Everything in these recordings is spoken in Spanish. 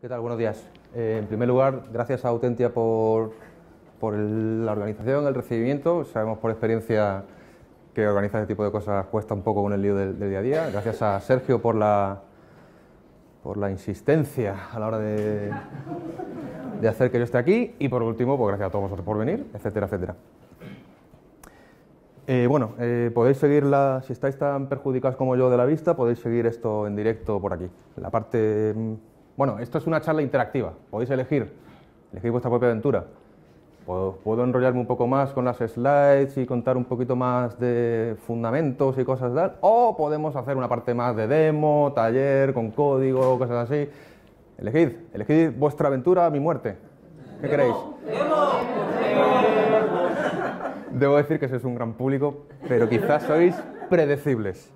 ¿Qué tal? Buenos días. Eh, en primer lugar, gracias a Autentia por, la organización, el recibimiento. Sabemos por experiencia que organizar este tipo de cosas cuesta un poco con el lío del, día a día. Gracias a Sergio por la, insistencia a la hora de, de hacer que yo esté aquí. Y por último, pues gracias a todos vosotros por venir, etcétera, etcétera. Eh, bueno, eh, podéis seguirla, si estáis tan perjudicados como yo de la vista, podéis seguir esto en directo por aquí. La parte, mm, bueno, esto es una charla interactiva, podéis elegir, elegir vuestra propia aventura. Puedo, puedo enrollarme un poco más con las slides y contar un poquito más de fundamentos y cosas tal, o podemos hacer una parte más de demo, taller, con código, cosas así. Elegid, elegid vuestra aventura, mi muerte. ¿Qué queréis? Debo decir que sois un gran público, pero quizás sois predecibles.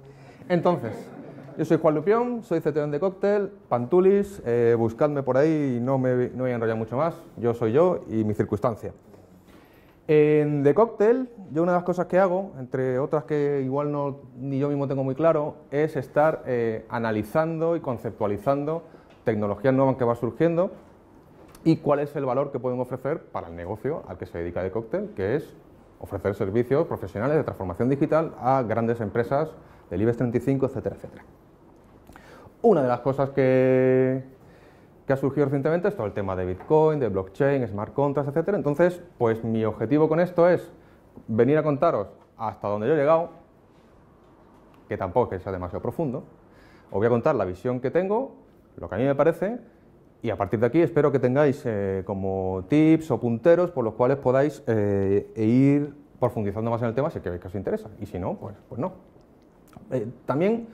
Entonces, yo soy Juan Lupión, soy CTO de Cóctel, Pantulis, eh, buscadme por ahí y no me no voy a enrollar mucho más. Yo soy yo y mi circunstancia. En The Cocktail, yo una de las cosas que hago, entre otras que igual no, ni yo mismo tengo muy claro, es estar eh, analizando y conceptualizando tecnologías nuevas que van surgiendo y cuál es el valor que pueden ofrecer para el negocio al que se dedica The Cocktail, que es ofrecer servicios profesionales de transformación digital a grandes empresas del IBEX 35, etcétera, etcétera. Una de las cosas que, que ha surgido recientemente es todo el tema de Bitcoin, de blockchain, smart contracts, etcétera. Entonces, pues mi objetivo con esto es venir a contaros hasta donde yo he llegado, que tampoco que sea demasiado profundo. Os voy a contar la visión que tengo, lo que a mí me parece, y a partir de aquí espero que tengáis eh, como tips o punteros por los cuales podáis eh, e ir profundizando más en el tema si es que veis que os interesa. Y si no, pues, pues no. Eh, también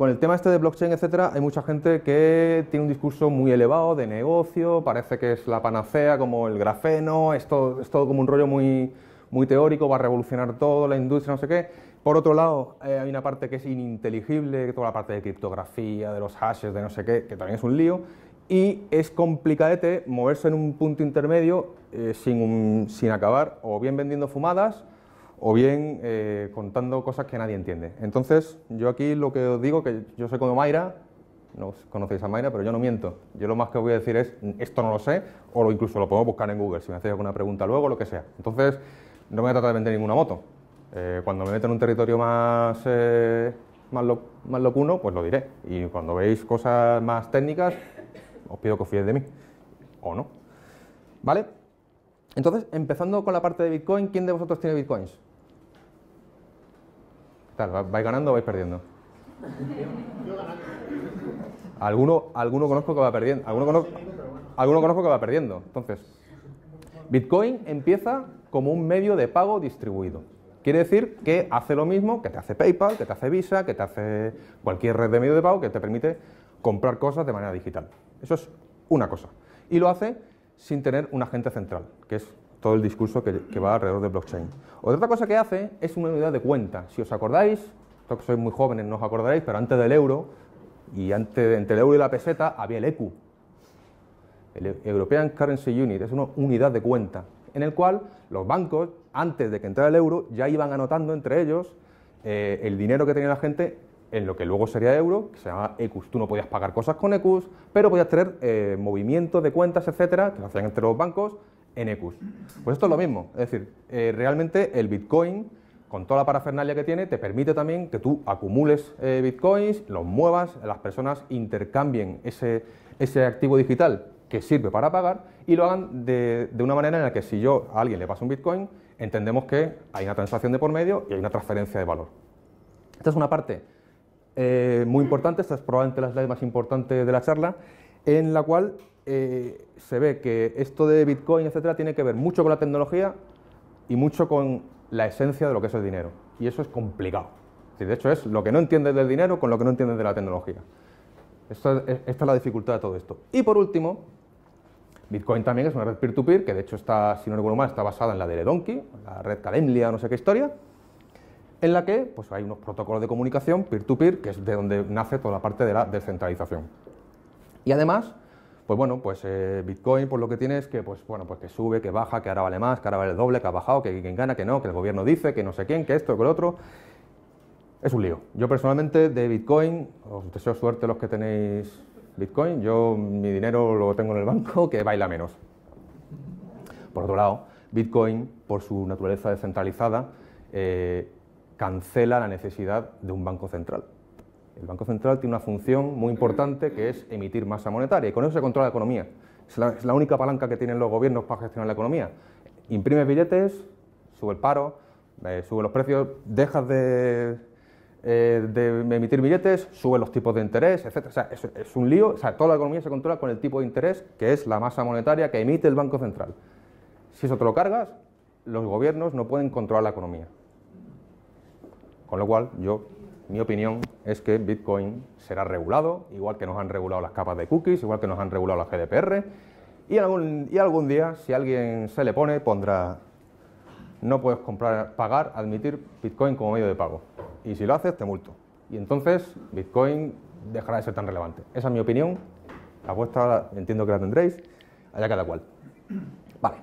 con el tema este de blockchain, etcétera, hay mucha gente que tiene un discurso muy elevado de negocio, parece que es la panacea como el grafeno, es todo, es todo como un rollo muy, muy teórico, va a revolucionar todo, la industria, no sé qué. Por otro lado, eh, hay una parte que es ininteligible, toda la parte de criptografía, de los hashes, de no sé qué, que también es un lío. Y es complicadete moverse en un punto intermedio eh, sin, un- sin acabar o bien vendiendo fumadas o bien eh, contando cosas que nadie entiende. Entonces, yo aquí lo que os digo, que yo soy como Mayra, no conocéis a Mayra, pero yo no miento. Yo lo más que voy a decir es, esto no lo sé, o lo, incluso lo podemos buscar en Google, si me hacéis alguna pregunta luego, lo que sea. Entonces, no me voy a tratar de vender ninguna moto. Eh, cuando me meto en un territorio más, eh, más, lo- más locuno, pues lo diré. Y cuando veis cosas más técnicas, os pido que os fiéis de mí, o no. ¿Vale? Entonces, empezando con la parte de Bitcoin, ¿quién de vosotros tiene Bitcoins? ¿Qué tal? ¿Va- ¿Vais ganando o vais perdiendo? Alguno, alguno conozco que va perdiendo. Alguno conozco, alguno conozco que va perdiendo. Entonces, Bitcoin empieza como un medio de pago distribuido. Quiere decir que hace lo mismo que te hace PayPal, que te hace Visa, que te hace cualquier red de medio de pago que te permite comprar cosas de manera digital. Eso es una cosa. Y lo hace sin tener un agente central, que es todo el discurso que, que va alrededor de blockchain. Otra cosa que hace es una unidad de cuenta. Si os acordáis, que sois muy jóvenes no os acordaréis, pero antes del euro y antes, entre el euro y la peseta había el ECU, el European Currency Unit, es una unidad de cuenta, en el cual los bancos, antes de que entrara el euro, ya iban anotando entre ellos eh, el dinero que tenía la gente en lo que luego sería euro, que se llama ECUS. Tú no podías pagar cosas con ECUS, pero podías tener eh, movimientos de cuentas, etcétera, que lo hacían entre los bancos en ECUS. Pues esto es lo mismo, es decir, eh, realmente el Bitcoin, con toda la parafernalia que tiene, te permite también que tú acumules eh, Bitcoins, los muevas, las personas intercambien ese, ese activo digital que sirve para pagar y lo hagan de, de una manera en la que si yo a alguien le paso un Bitcoin, entendemos que hay una transacción de por medio y hay una transferencia de valor. Esta es una parte eh, muy importante, esta es probablemente la slide más importante de la charla, en la cual eh, se ve que esto de Bitcoin, etcétera, tiene que ver mucho con la tecnología y mucho con la esencia de lo que es el dinero. Y eso es complicado. De hecho, es lo que no entiendes del dinero con lo que no entiendes de la tecnología. Esta es, la dificultad de todo esto. Y por último, Bitcoin también es una red peer-to-peer, que de hecho está, si no recuerdo mal, está basada en la de Donkey, la red Calemlia, no sé qué historia, en la que pues, hay unos protocolos de comunicación peer-to-peer, que es de donde nace toda la parte de la descentralización. Y además, pues bueno, pues eh, Bitcoin pues lo que tiene es que, pues bueno, pues que sube, que baja, que ahora vale más, que ahora vale el doble, que ha bajado, que quien gana, que no, que el gobierno dice, que no sé quién, que esto, que lo otro. Es un lío. Yo personalmente de Bitcoin os deseo suerte los que tenéis Bitcoin, yo mi dinero lo tengo en el banco que baila menos. Por otro lado, Bitcoin, por su naturaleza descentralizada, eh, cancela la necesidad de un banco central. El Banco Central tiene una función muy importante que es emitir masa monetaria y con eso se controla la economía. Es la, única palanca que tienen los gobiernos para gestionar la economía. Imprimes billetes, sube el paro, eh, sube los precios, dejas de, eh, emitir billetes, sube los tipos de interés, etc. O sea, es, es, un lío. O sea, toda la economía se controla con el tipo de interés que es la masa monetaria que emite el Banco Central. Si eso te lo cargas, los gobiernos no pueden controlar la economía. Con lo cual, yo mi opinión es que Bitcoin será regulado, igual que nos han regulado las capas de cookies, igual que nos han regulado la GDPR, y algún, y algún día, si alguien se le pone, pondrá no puedes comprar, pagar, admitir Bitcoin como medio de pago. Y si lo haces, te multo. Y entonces Bitcoin dejará de ser tan relevante. Esa es mi opinión. La vuestra entiendo que la tendréis. Allá cada cual. Vale.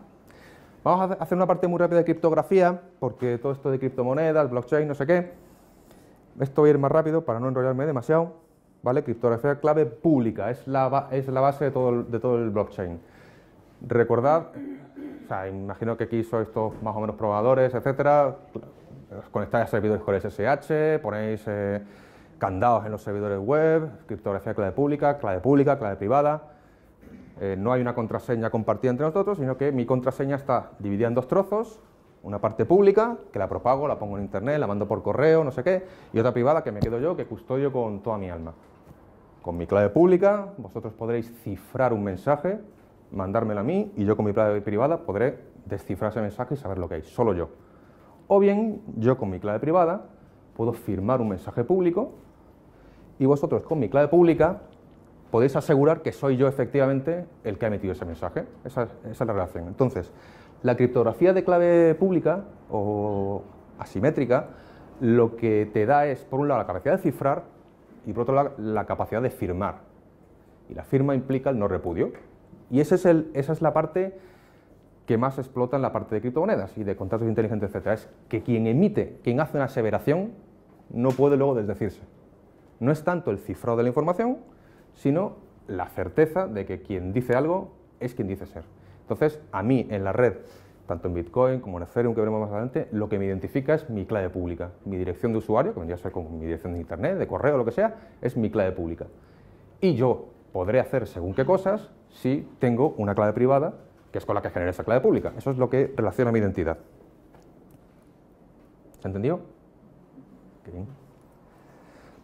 Vamos a hacer una parte muy rápida de criptografía, porque todo esto de criptomonedas, blockchain, no sé qué, esto voy a ir más rápido para no enrollarme demasiado. ¿vale? Criptografía clave pública, es la, es la base de todo, el, de todo el blockchain. Recordad, o sea, imagino que aquí sois todos más o menos probadores, etcétera, os conectáis a servidores con SSH, ponéis eh, candados en los servidores web, criptografía clave pública, clave pública, clave privada. Eh, no hay una contraseña compartida entre nosotros, sino que mi contraseña está dividida en dos trozos, una parte pública, que la propago, la pongo en internet, la mando por correo, no sé qué, y otra privada que me quedo yo, que custodio con toda mi alma. Con mi clave pública, vosotros podréis cifrar un mensaje, mandármelo a mí, y yo con mi clave privada podré descifrar ese mensaje y saber lo que hay, solo yo. O bien, yo con mi clave privada puedo firmar un mensaje público, y vosotros con mi clave pública podéis asegurar que soy yo efectivamente el que ha emitido ese mensaje. Esa, esa es la relación. Entonces, la criptografía de clave pública o asimétrica lo que te da es, por un lado, la capacidad de cifrar y por otro lado, la capacidad de firmar. Y la firma implica el no repudio. Y esa es la parte que más explota en la parte de criptomonedas y de contratos inteligentes, etc. Es que quien emite, quien hace una aseveración, no puede luego desdecirse. No es tanto el cifrado de la información, sino la certeza de que quien dice algo es quien dice ser. Entonces, a mí en la red, tanto en Bitcoin como en Ethereum, que veremos más adelante, lo que me identifica es mi clave pública. Mi dirección de usuario, que vendría a ser con mi dirección de internet, de correo, lo que sea, es mi clave pública. Y yo podré hacer según qué cosas si tengo una clave privada, que es con la que genera esa clave pública. Eso es lo que relaciona mi identidad. ¿Se entendió?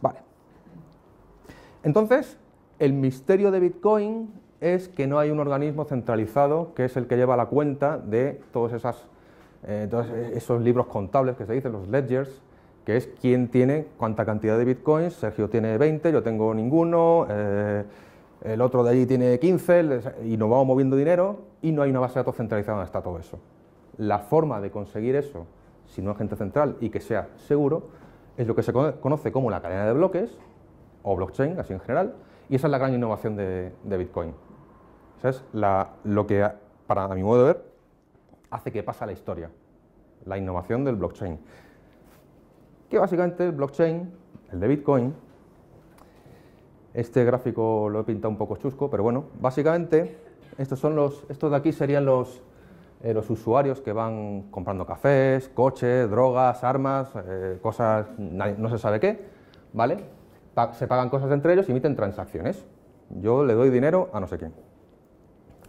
Vale. Entonces, el misterio de Bitcoin es que no hay un organismo centralizado que es el que lleva la cuenta de todos, eh, todos esos libros contables que se dicen, los ledgers, que es quién tiene cuánta cantidad de bitcoins. Sergio tiene 20, yo tengo ninguno, eh, el otro de allí tiene 15 y nos vamos moviendo dinero y no hay una base de datos centralizada donde está todo eso. La forma de conseguir eso, si no agente central y que sea seguro, es lo que se conoce como la cadena de bloques o blockchain, así en general, y esa es la gran innovación de Bitcoin es lo que, para mi modo de ver, hace que pase la historia, la innovación del blockchain. Que básicamente el blockchain, el de Bitcoin, este gráfico lo he pintado un poco chusco, pero bueno, básicamente estos, son los, estos de aquí serían los, eh, los usuarios que van comprando cafés, coches, drogas, armas, eh, cosas, no se sabe qué, ¿vale? se pagan cosas entre ellos y emiten transacciones. Yo le doy dinero a no sé quién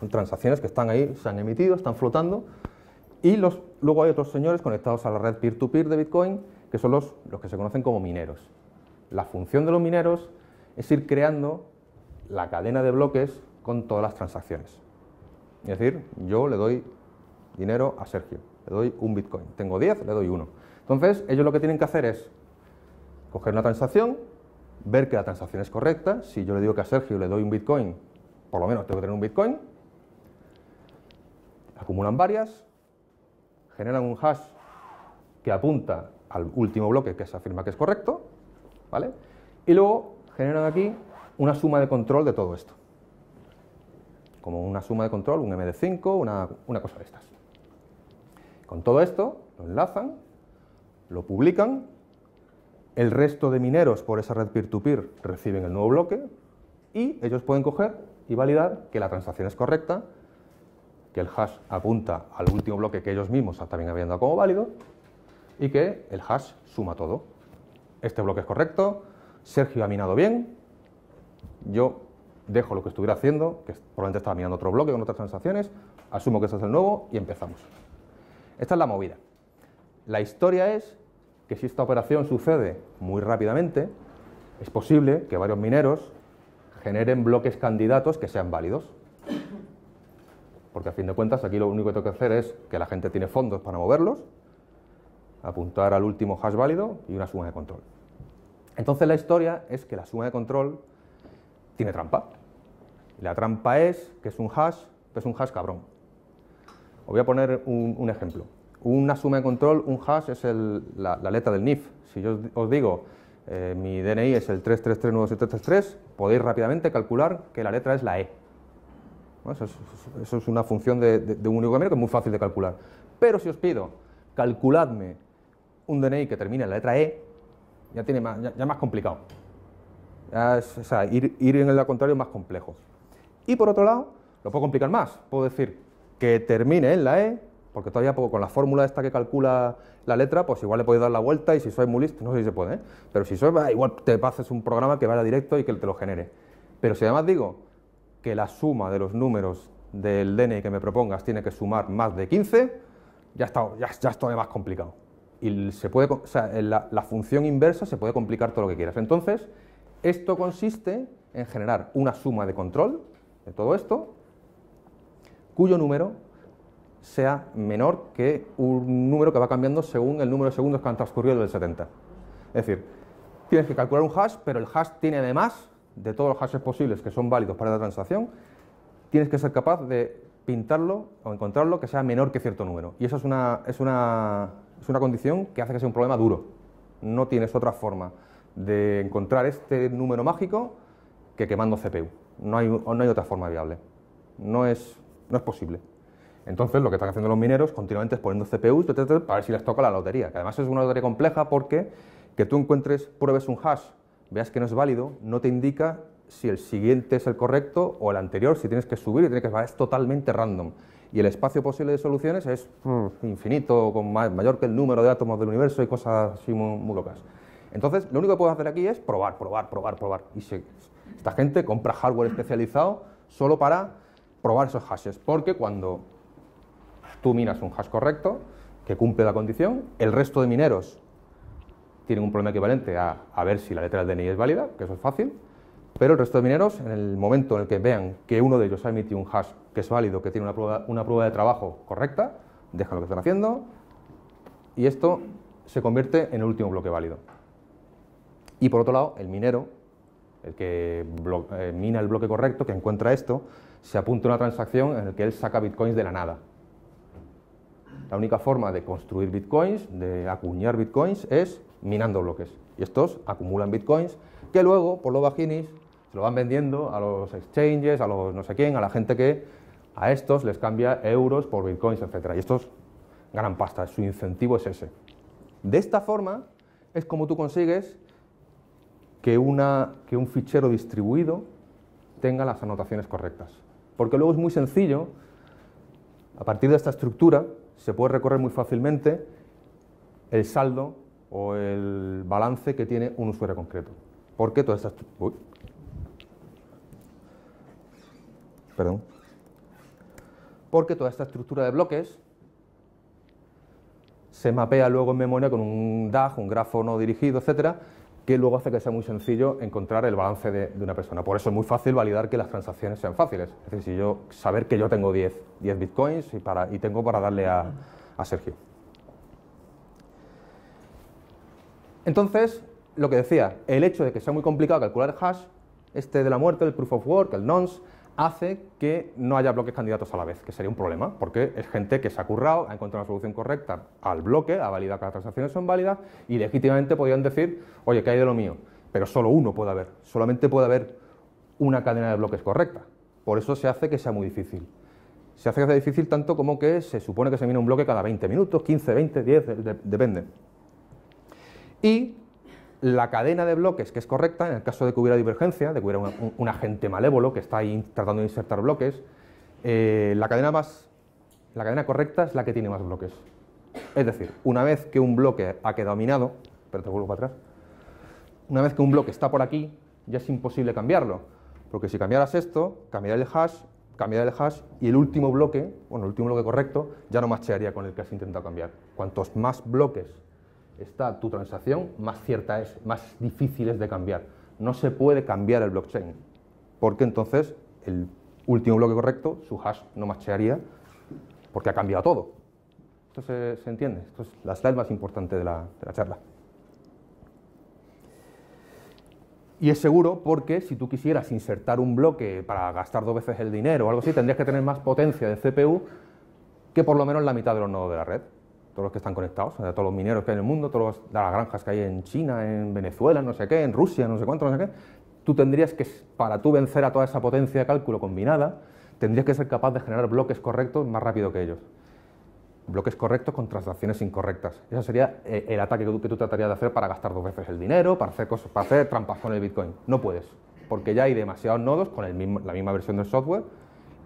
transacciones que están ahí, se han emitido, están flotando, y luego hay otros señores conectados a la red peer-to-peer de Bitcoin, que son los, los que se conocen como mineros. La función de los mineros es ir creando la cadena de bloques con todas las transacciones. Es decir, yo le doy dinero a Sergio, le doy un Bitcoin. Tengo 10, le doy uno. Entonces, ellos lo que tienen que hacer es coger una transacción, ver que la transacción es correcta. Si yo le digo que a Sergio le doy un Bitcoin, por lo menos tengo que tener un Bitcoin acumulan varias, generan un hash que apunta al último bloque que se afirma que es correcto, ¿vale? Y luego generan aquí una suma de control de todo esto. Como una suma de control, un MD5, una, una cosa de estas. Con todo esto lo enlazan, lo publican, el resto de mineros por esa red peer-to-peer reciben el nuevo bloque, y ellos pueden coger y validar que la transacción es correcta, que el hash apunta al último bloque que ellos mismos también habían dado como válido y que el hash suma todo. Este bloque es correcto, Sergio ha minado bien, yo dejo lo que estuviera haciendo, que probablemente estaba minando otro bloque con otras transacciones, asumo que este es el nuevo y empezamos. Esta es la movida. La historia es que si esta operación sucede muy rápidamente, es posible que varios mineros generen bloques candidatos que sean válidos. Porque a fin de cuentas aquí lo único que tengo que hacer es que la gente tiene fondos para moverlos, apuntar al último hash válido y una suma de control. Entonces la historia es que la suma de control tiene trampa. la trampa es que es un hash, es un hash cabrón. Os voy a poner un, ejemplo. Una suma de control, un hash es la, letra del NIF. Si yo os digo eh, mi DNI es el 3339733, podéis rápidamente calcular que la letra es la E. eso, es, una función de, un único número que es muy fácil de calcular. Pero si os pido, calculadme un DNI que termine en la letra E, ya tiene más, ya, más complicado. ir, ir en el contrario es más complejo. Y por otro lado, lo puedo complicar más. Puedo decir que termine en la E, porque todavía con la fórmula esta que calcula la letra, pues igual le podéis dar la vuelta y si sois muy listo, no sé si se puede, ¿eh? pero si sois, igual te pases un programa que vaya directo y que te lo genere. Pero si además digo que la suma de los números del DNI que me propongas tiene que sumar más de 15, ya está, ya, ya es todavía más complicado. Y se puede, o sea, la, la función inversa se puede complicar todo lo que quieras. Entonces, esto consiste en generar una suma de control de todo esto, cuyo número sea menor que un número que va cambiando según el número de segundos que han transcurrido del 70. Es decir, tienes que calcular un hash, pero el hash tiene además de todos los hashes posibles que son válidos para la transacción, tienes que ser capaz de pintarlo o encontrarlo que sea menor que cierto número. Y eso es una, es una, es una condición que hace que sea un problema duro. No tienes otra forma de encontrar este número mágico que quemando CPU. No hay, no hay otra forma viable. No es, no es posible. Entonces, lo que están haciendo los mineros continuamente es poniendo CPUs para ver si les toca la lotería, que además es una lotería compleja porque que tú encuentres, pruebes un hash, veas que no es válido, no te indica si el siguiente es el correcto o el anterior, si tienes que subir y tienes que bajar, es totalmente random. Y el espacio posible de soluciones es mm, infinito, con mayor que el número de átomos del universo y cosas así muy, locas. Entonces, lo único que puedes hacer aquí es probar, probar, probar, probar. Y esta gente compra hardware especializado solo para probar esos hashes, porque cuando tú minas un hash correcto, que cumple la condición, el resto de mineros tienen un problema equivalente a, ver si la letra del DNI es válida, que eso es fácil, pero el resto de mineros, en el momento en el que vean que uno de ellos ha emitido un hash que es válido, que tiene una prueba, una prueba de trabajo correcta, dejan lo que están haciendo y esto se convierte en el último bloque válido. Y por otro lado, el minero, el que eh, mina el bloque correcto, que encuentra esto, se apunta a una transacción en la que él saca bitcoins de la nada. La única forma de construir bitcoins, de acuñar bitcoins, es minando bloques. Y estos acumulan bitcoins que luego, por los vaginis, se lo van vendiendo a los exchanges, a los no sé quién, a la gente que a estos les cambia euros por bitcoins, etc. Y estos ganan pasta, su incentivo es ese. De esta forma es como tú consigues que, una, que un fichero distribuido tenga las anotaciones correctas. Porque luego es muy sencillo, a partir de esta estructura, se puede recorrer muy fácilmente el saldo o el balance que tiene un usuario concreto. Porque toda esta Perdón. Porque toda esta estructura de bloques se mapea luego en memoria con un DAG, un grafo no dirigido, etcétera, que luego hace que sea muy sencillo encontrar el balance de, una persona. Por eso es muy fácil validar que las transacciones sean fáciles. Es decir, si yo saber que yo tengo 10, 10 bitcoins y, tengo para darle a Sergio. Entonces, lo que decía, el hecho de que sea muy complicado calcular el hash, este de la muerte, el proof of work, el nonce, hace que no haya bloques candidatos a la vez, que sería un problema, porque es gente que se ha currado, ha encontrado una solución correcta al bloque, ha validado que las transacciones son válidas y legítimamente podrían decir, oye, ¿qué hay de lo mío? Pero solo uno puede haber, solamente puede haber una cadena de bloques correcta. Por eso se hace que sea muy difícil. Se hace que sea difícil tanto como que se supone que se mina un bloque cada 20 minutos, 15, 20, 10, depende. Y la cadena de bloques que es correcta, en el caso de que hubiera divergencia, de que hubiera un, agente malévolo que está ahí tratando de insertar bloques, eh, la, cadena más, la cadena correcta es la que tiene más bloques. Es decir, una vez que un bloque ha quedado minado, pero te vuelvo para atrás, una vez que un bloque está por aquí, ya es imposible cambiarlo, porque si cambiaras esto, cambiaría el hash, cambiaría el hash y el último bloque, bueno, el último bloque correcto, ya no machearía con el que has intentado cambiar. Cuantos más bloques está tu transacción, más cierta es, más difícil es de cambiar. No se puede cambiar el blockchain, porque entonces el último bloque correcto, su hash no machearía, porque ha cambiado todo. Esto se, entiende, esto es la slide más importante de la, de la charla. Y es seguro porque si tú quisieras insertar un bloque para gastar dos veces el dinero o algo así, tendrías que tener más potencia de CPU que por lo menos la mitad de los nodos de la red todos los que están conectados, todos los mineros que hay en el mundo, todas las granjas que hay en China, en Venezuela, no sé qué, en Rusia, no sé cuánto, no sé qué, tú tendrías que, para tú vencer a toda esa potencia de cálculo combinada, tendrías que ser capaz de generar bloques correctos más rápido que ellos. Bloques correctos con transacciones incorrectas. Ese sería eh, el ataque que tú, tratarías de hacer para gastar dos veces el dinero, para hacer, cosas, para hacer trampas con el Bitcoin. No puedes, porque ya hay demasiados nodos con el mismo, la misma versión del software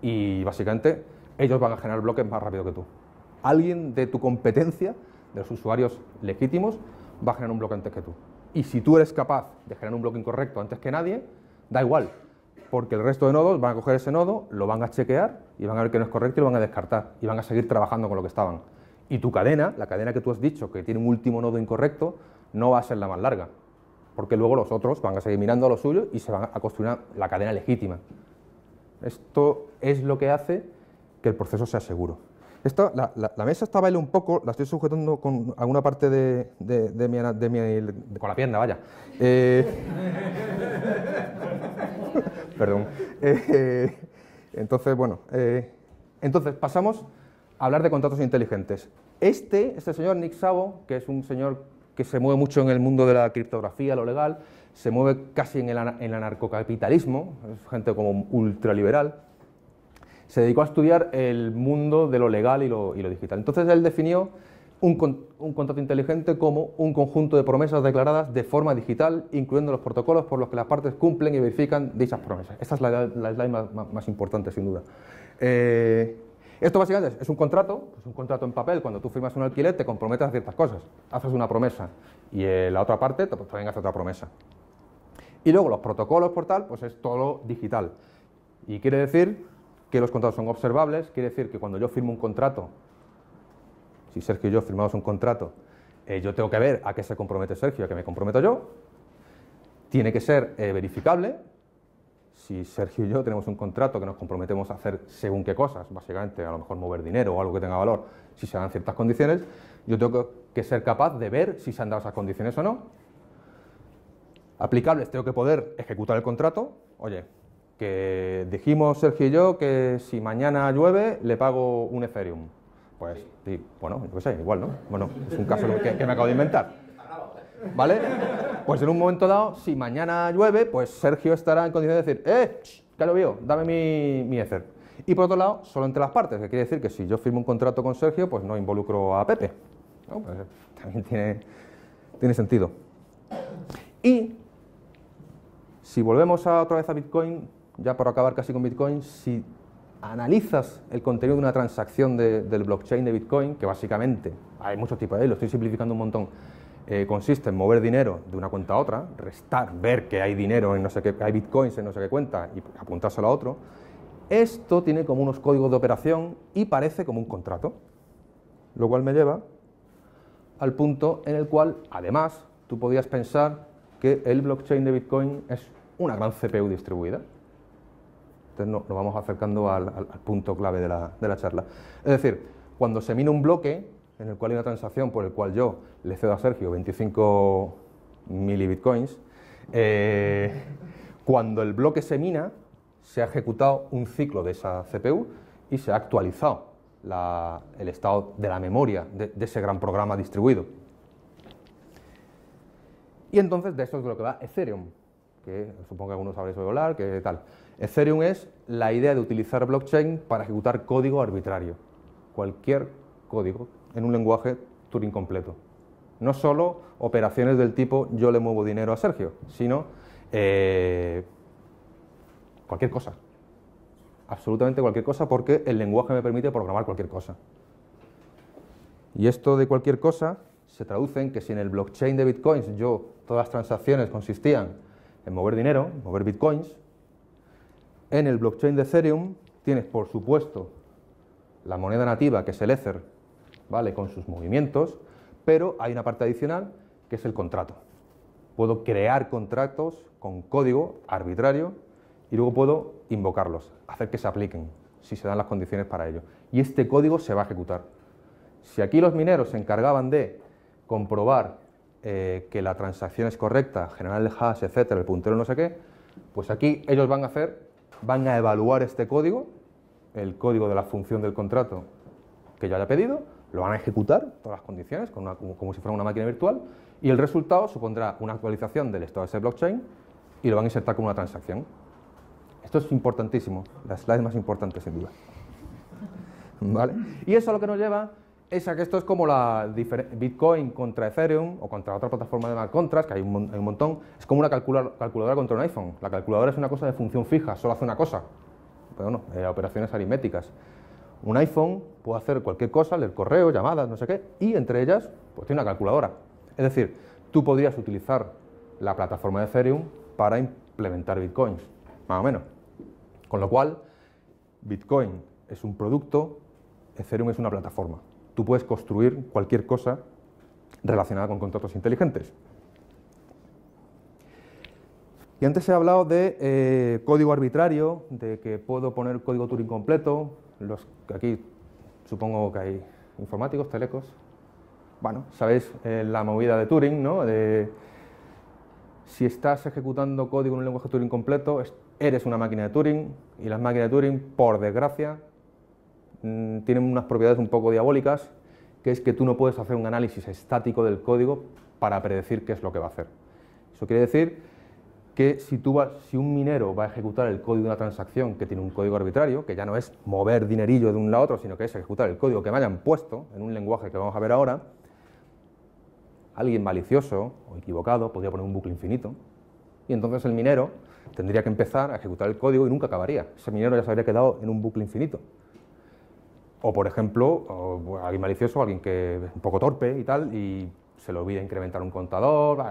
y básicamente ellos van a generar bloques más rápido que tú alguien de tu competencia, de los usuarios legítimos, va a generar un bloque antes que tú. Y si tú eres capaz de generar un bloque incorrecto antes que nadie, da igual, porque el resto de nodos van a coger ese nodo, lo van a chequear y van a ver que no es correcto y lo van a descartar y van a seguir trabajando con lo que estaban. Y tu cadena, la cadena que tú has dicho que tiene un último nodo incorrecto, no va a ser la más larga, porque luego los otros van a seguir mirando a lo suyo y se van a construir la cadena legítima. Esto es lo que hace que el proceso sea seguro la, mesa está baile un poco, la estoy sujetando con alguna parte de, mi, con la pierna, vaya. Eh, perdón. Eh, entonces, bueno, eh, entonces pasamos a hablar de contratos inteligentes. Este, este señor Nick Savo, que es un señor que se mueve mucho en el mundo de la criptografía, lo legal, se mueve casi en el, en el anarcocapitalismo, es gente como ultraliberal, se dedicó a estudiar el mundo de lo legal y lo, digital. Entonces él definió un, contrato inteligente como un conjunto de promesas declaradas de forma digital, incluyendo los protocolos por los que las partes cumplen y verifican dichas promesas. Esta es la, slide más, importante, sin duda. Eh, esto básicamente es un contrato, es un contrato en papel. Cuando tú firmas un alquiler te comprometes a ciertas cosas. Haces una promesa y la otra parte pues, también hace otra promesa. Y luego los protocolos por tal, pues es todo digital. Y quiere decir que los contratos son observables, quiere decir que cuando yo firmo un contrato, si Sergio y yo firmamos un contrato, eh, yo tengo que ver a qué se compromete Sergio y a qué me comprometo yo, tiene que ser eh, verificable, si Sergio y yo tenemos un contrato que nos comprometemos a hacer según qué cosas, básicamente a lo mejor mover dinero o algo que tenga valor, si se dan ciertas condiciones, yo tengo que ser capaz de ver si se han dado esas condiciones o no. Aplicables, tengo que poder ejecutar el contrato. Oye, que dijimos Sergio y yo que si mañana llueve le pago un Ethereum. Pues bueno, yo sé, igual, ¿no? Bueno, es un caso que, me acabo de inventar. ¿Vale? Pues en un momento dado, si mañana llueve, pues Sergio estará en condición de decir, ¡eh! ¿Qué lo vio? Dame mi, mi Ether. Y por otro lado, solo entre las partes, que quiere decir que si yo firmo un contrato con Sergio, pues no involucro a Pepe. Pues también tiene, tiene sentido. Y si volvemos otra vez a Bitcoin, ya por acabar casi con Bitcoin, si analizas el contenido de una transacción del blockchain de Bitcoin, que básicamente hay muchos tipos de ahí, lo estoy simplificando un montón, eh, consiste en mover dinero de una cuenta a otra, restar, ver que hay dinero en no sé qué, hay bitcoins en no sé qué cuenta y apuntárselo a otro, esto tiene como unos códigos de operación y parece como un contrato, lo cual me lleva al punto en el cual, además, tú podías pensar que el blockchain de Bitcoin es una gran CPU distribuida. Entonces nos vamos acercando al, punto clave de la, charla. Es decir, cuando se mina un bloque en el cual hay una transacción por el cual yo le cedo a Sergio 25 milibitcoins, eh, cuando el bloque se mina, se ha ejecutado un ciclo de esa CPU y se ha actualizado el estado de la memoria de, ese gran programa distribuido. Y entonces de eso es de lo que va Ethereum, que supongo que algunos sabréis volar, que tal. Ethereum es la idea de utilizar blockchain para ejecutar código arbitrario, cualquier código en un lenguaje Turing completo. No solo operaciones del tipo yo le muevo dinero a Sergio, sino eh, cualquier cosa. Absolutamente cualquier cosa porque el lenguaje me permite programar cualquier cosa. Y esto de cualquier cosa se traduce en que si en el blockchain de bitcoins yo, todas las transacciones consistían en mover dinero, mover bitcoins, en el blockchain de Ethereum tienes, por supuesto, la moneda nativa, que es el Ether, ¿vale? con sus movimientos, pero hay una parte adicional que es el contrato. Puedo crear contratos con código arbitrario y luego puedo invocarlos, hacer que se apliquen, si se dan las condiciones para ello. Y este código se va a ejecutar. Si aquí los mineros se encargaban de comprobar eh, que la transacción es correcta, generar el hash, etcétera, el puntero no sé qué, pues aquí ellos van a hacer, van a evaluar este código, el código de la función del contrato que yo haya pedido, lo van a ejecutar, todas las condiciones, como, si fuera una máquina virtual, y el resultado supondrá una actualización del estado de ese blockchain y lo van a insertar como una transacción. Esto es importantísimo, la slide más importante sin duda. ¿Vale? Y eso a lo que nos lleva es a que esto es como la Bitcoin contra Ethereum o contra otra plataforma de smart contracts, que hay un, montón, es como una calculadora contra un iPhone. La calculadora es una cosa de función fija, solo hace una cosa, eh, operaciones aritméticas. Un iPhone puede hacer cualquier cosa, leer correo, llamadas, no sé qué, y entre ellas pues tiene una calculadora. Es decir, tú podrías utilizar la plataforma de Ethereum para implementar bitcoins, más o menos. Con lo cual, Bitcoin es un producto, Ethereum es una plataforma. Tú puedes construir cualquier cosa relacionada con contratos inteligentes. Y antes he hablado de eh, código arbitrario, de que puedo poner código Turing completo, los aquí supongo que hay informáticos, telecos. Bueno, sabéis eh, la movida de Turing, ¿no? De, si estás ejecutando código en un lenguaje Turing completo, eres una máquina de Turing y las máquinas de Turing, por desgracia, mm, tienen unas propiedades un poco diabólicas, que es que tú no puedes hacer un análisis estático del código para predecir qué es lo que va a hacer. Eso quiere decir que si, si un minero va a ejecutar el código de una transacción que tiene un código arbitrario, que ya no es mover dinerillo de un lado a otro, sino que es ejecutar el código que me hayan puesto en un lenguaje que vamos a ver ahora, alguien malicioso o equivocado podría poner un bucle infinito y entonces el minero tendría que empezar a ejecutar el código y nunca acabaría. Ese minero ya se habría quedado en un bucle infinito. O, por ejemplo, alguien malicioso, alguien que es un poco torpe y tal, y se le olvida incrementar un contador,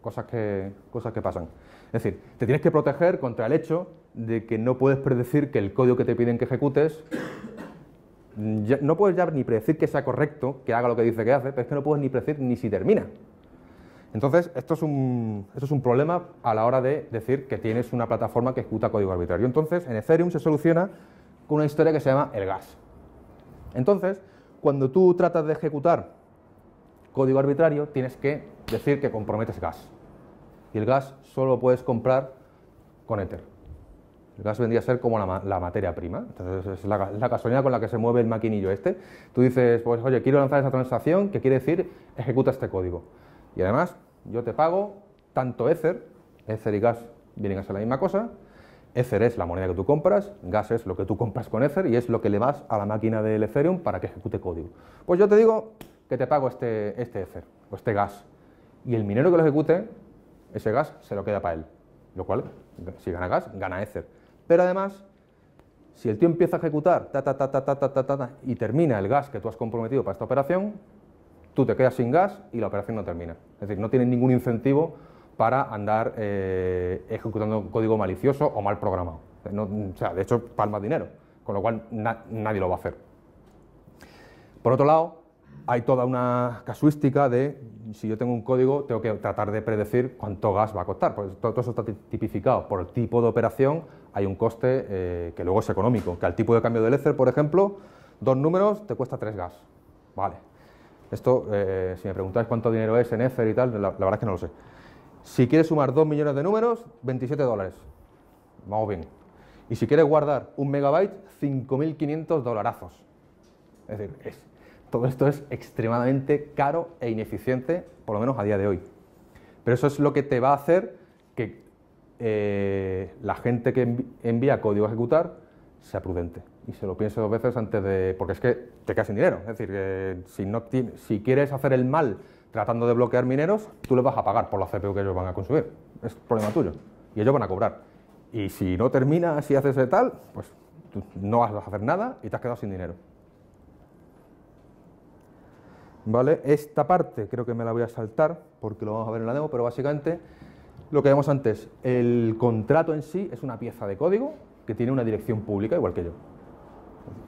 cosas que, cosas que pasan. Es decir, te tienes que proteger contra el hecho de que no puedes predecir que el código que te piden que ejecutes, no puedes ya ni predecir que sea correcto, que haga lo que dice que hace, pero es que no puedes ni predecir ni si termina. Entonces, esto es, un, esto es un problema a la hora de decir que tienes una plataforma que ejecuta código arbitrario. Entonces, en Ethereum se soluciona con una historia que se llama el gas. Entonces, cuando tú tratas de ejecutar código arbitrario, tienes que decir que comprometes gas y el gas solo lo puedes comprar con Ether. El gas vendría a ser como la, materia prima, entonces es la, gasolina con la que se mueve el maquinillo este. Tú dices, pues oye, quiero lanzar esa transacción, ¿qué quiere decir? Ejecuta este código. Y además, yo te pago tanto Ether, Ether y gas vienen a ser la misma cosa, Ether es la moneda que tú compras, gas es lo que tú compras con Ether y es lo que le das a la máquina del Ethereum para que ejecute código. Pues yo te digo que te pago este, este Ether o este gas. Y el minero que lo ejecute ese gas se lo queda para él. Lo cual, si gana gas, gana Ether. Pero además, si el tío empieza a ejecutar ta, ta, ta, ta, ta, ta, ta, y termina el gas que tú has comprometido para esta operación, tú te quedas sin gas y la operación no termina. Es decir, no tienes ningún incentivo para andar eh, ejecutando código malicioso o mal programado. o sea, de hecho, palmas dinero, con lo cual nadie lo va a hacer. Por otro lado, hay toda una casuística de si yo tengo un código, tengo que tratar de predecir cuánto gas va a costar. Pues todo, eso está tipificado por el tipo de operación, hay un coste eh, que luego es económico, que al tipo de cambio del Ether, por ejemplo, dos números te cuesta tres gas. Vale. Esto, eh, si me preguntáis cuánto dinero es en Ether y tal, la, verdad es que no lo sé. Si quieres sumar dos millones de números, 27 dólares. Vamos bien. Y si quieres guardar un megabyte, 5.500 dolarazos. Es decir, todo esto es extremadamente caro e ineficiente, por lo menos a día de hoy. Pero eso es lo que te va a hacer que eh, la gente que envía código a ejecutar sea prudente y se lo piense dos veces antes de... porque es que te quedas sin dinero. Es decir, si, no, si quieres hacer el mal tratando de bloquear mineros, tú les vas a pagar por la CPU que ellos van a consumir. Es problema tuyo. Y ellos van a cobrar. Y si no terminas y haces tal, pues no vas a hacer nada y te has quedado sin dinero. ¿Vale? Esta parte creo que me la voy a saltar porque lo vamos a ver en la demo, pero básicamente lo que vemos antes, el contrato en sí es una pieza de código que tiene una dirección pública igual que yo.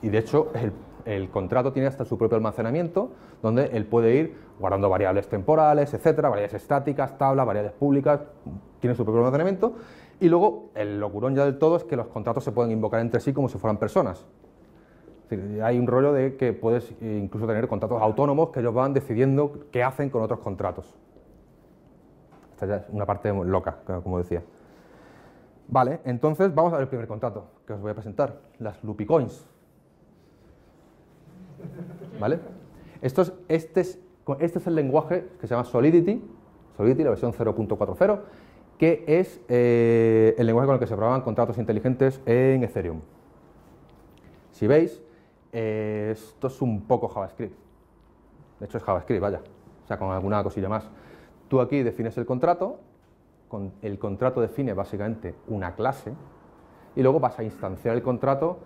Y de hecho el, el contrato tiene hasta su propio almacenamiento donde él puede ir guardando variables temporales, etcétera, variables estáticas, tablas, variables públicas, tiene su propio almacenamiento. Y luego el locurón ya del todo es que los contratos se pueden invocar entre sí como si fueran personas hay un rollo de que puedes incluso tener contratos autónomos que ellos van decidiendo qué hacen con otros contratos. Esta ya es una parte loca, como decía. Vale, entonces vamos a ver el primer contrato que os voy a presentar, las Loopy Coins. ¿Vale? Esto es, este, es, este es el lenguaje que se llama Solidity, Solidity, la versión 0.40, que es eh, el lenguaje con el que se probaban contratos inteligentes en Ethereum. Si veis, eh, esto es un poco JavaScript. De hecho es JavaScript, vaya. O sea, con alguna cosilla más. Tú aquí defines el contrato, con el contrato define básicamente una clase y luego vas a instanciar el contrato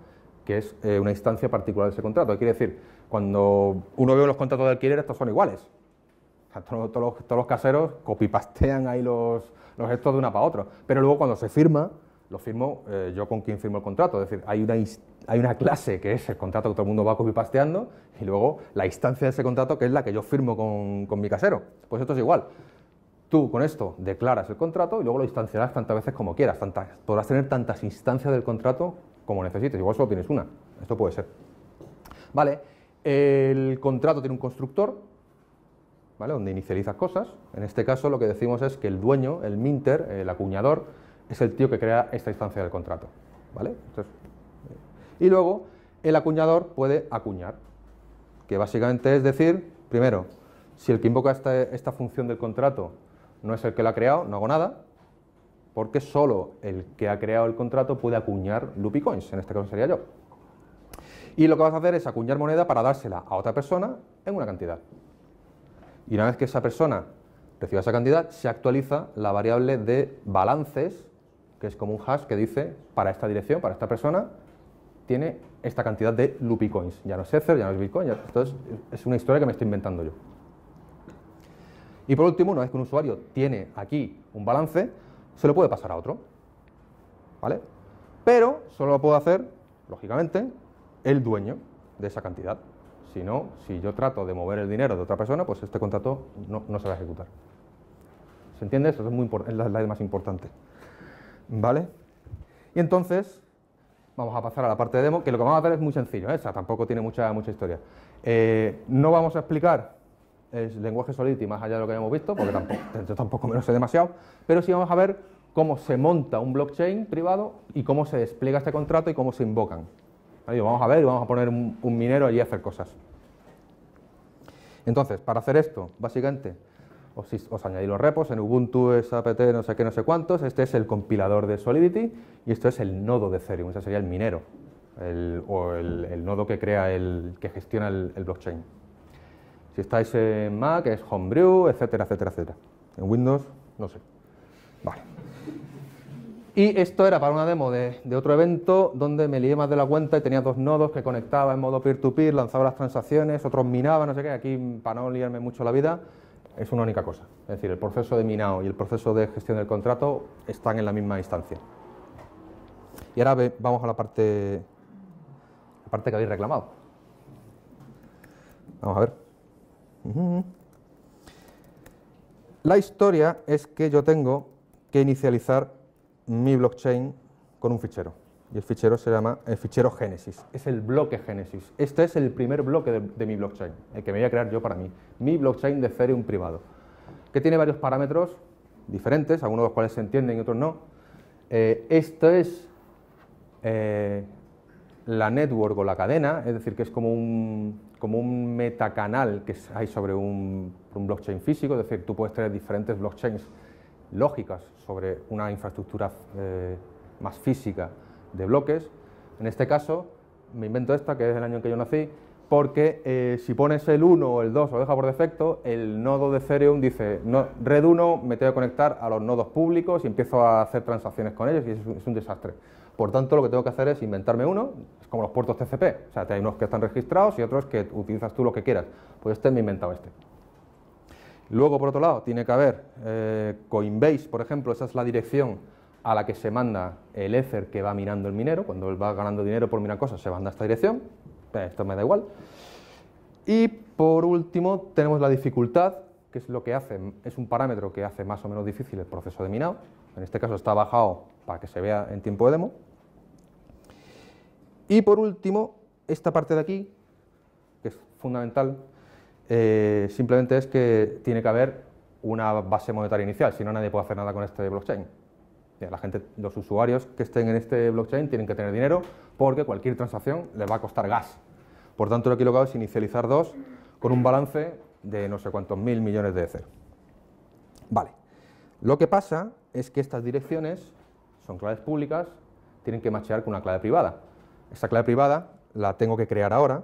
que es eh, una instancia particular de ese contrato. Quiere decir, cuando uno ve los contratos de alquiler, estos son iguales. todos, los, todos, los, caseros copipastean ahí los, los estos de una para otro. Pero luego cuando se firma, lo firmo eh, yo con quien firmo el contrato. Es decir, hay una, hay una clase que es el contrato que todo el mundo va copy-pasteando y luego la instancia de ese contrato que es la que yo firmo con, con mi casero. Pues esto es igual. Tú con esto declaras el contrato y luego lo instanciarás tantas veces como quieras. Tantas, podrás tener tantas instancias del contrato como necesites. Igual solo tienes una. Esto puede ser. Vale. El contrato tiene un constructor, ¿vale? donde inicializas cosas. En este caso lo que decimos es que el dueño, el minter, el acuñador, es el tío que crea esta instancia del contrato. ¿vale? y luego el acuñador puede acuñar, que básicamente es decir, primero, si el que invoca esta, función del contrato no es el que lo ha creado, no hago nada, porque solo el que ha creado el contrato puede acuñar Loopy Coins, en este caso sería yo. Y lo que vas a hacer es acuñar moneda para dársela a otra persona en una cantidad. Y una vez que esa persona reciba esa cantidad, se actualiza la variable de balances que es como un hash que dice, para esta dirección, para esta persona, tiene esta cantidad de loopy coins. Ya no es Ether, ya no es Bitcoin, ya, esto es, una historia que me estoy inventando yo. Y por último, una vez que un usuario tiene aquí un balance, se lo puede pasar a otro. ¿Vale? Pero solo lo puedo hacer, lógicamente, el dueño de esa cantidad. Si no, si yo trato de mover el dinero de otra persona, pues este contrato no, se va a ejecutar. ¿Se entiende? Eso es, muy, es la más importante. ¿Vale? Y entonces vamos a pasar a la parte de demo, que lo que vamos a hacer es muy sencillo, ¿eh? tampoco tiene mucha, mucha historia. Eh, no vamos a explicar el lenguaje Solidity más allá de lo que hemos visto, porque tampoco, yo tampoco me lo sé demasiado, pero sí vamos a ver cómo se monta un blockchain privado y cómo se despliega este contrato y cómo se invocan. Vamos a ver y vamos a poner un, minero allí a hacer cosas. Entonces, para hacer esto, básicamente, os, añadí los repos, en Ubuntu es apt no sé qué, no sé cuántos, este es el compilador de Solidity y esto es el nodo de Ethereum, ese sería el minero, o el, nodo que crea, el que gestiona el, blockchain. Si estáis en Mac es Homebrew, etcétera, etcétera, etcétera. En Windows, no sé. Vale. Y esto era para una demo de, otro evento donde me lié más de la cuenta y tenía dos nodos que conectaba en modo peer-to-peer, -peer, lanzaba las transacciones, otros minaban, no sé qué. Aquí, para no liarme mucho la vida, es una única cosa. Es decir, el proceso de minado y el proceso de gestión del contrato están en la misma instancia. Y ahora vamos a la parte, la parte que habéis reclamado. Vamos a ver. La historia es que yo tengo que inicializar mi blockchain con un fichero y el fichero se llama el fichero Génesis. Es el bloque Génesis. Este es el primer bloque de, mi blockchain, el que me voy a crear yo para mí. Mi blockchain de Ethereum privado, que tiene varios parámetros diferentes, algunos de los cuales se entienden y otros no. Eh, esto es eh, la network o la cadena, es decir, que es como un, como un metacanal que hay sobre un, blockchain físico, es decir, tú puedes tener diferentes blockchains lógicas sobre una infraestructura eh, más física de bloques. En este caso, me invento esta, que es el año en que yo nací, porque eh, si pones el 1 o el 2 o lo deja por defecto, el nodo de Ethereum dice, no, red 1 me tengo que conectar a los nodos públicos y empiezo a hacer transacciones con ellos y es un, es un desastre. Por tanto, lo que tengo que hacer es inventarme uno, es como los puertos TCP, o sea, hay unos que están registrados y otros que utilizas tú lo que quieras. Pues este me he inventado este. Luego, por otro lado, tiene que haber eh, Coinbase, por ejemplo, esa es la dirección a la que se manda el Ether que va minando el minero. Cuando él va ganando dinero por minar cosas, se manda a esta dirección. Eh, Esto me da igual. Y por último, tenemos la dificultad, que es lo que hace, es un parámetro que hace más o menos difícil el proceso de minado. En este caso está bajado para que se vea en tiempo de demo. Y por último, esta parte de aquí, que es fundamental, eh, simplemente es que tiene que haber una base monetaria inicial, si no nadie puede hacer nada con este blockchain. La gente, los usuarios que estén en este blockchain tienen que tener dinero porque cualquier transacción les va a costar gas. Por tanto, lo que hago es inicializar dos con un balance de no sé cuántos mil millones de Ether. Vale. Lo que pasa es que estas direcciones son claves públicas, tienen que machear con una clave privada. Esta clave privada la tengo que crear ahora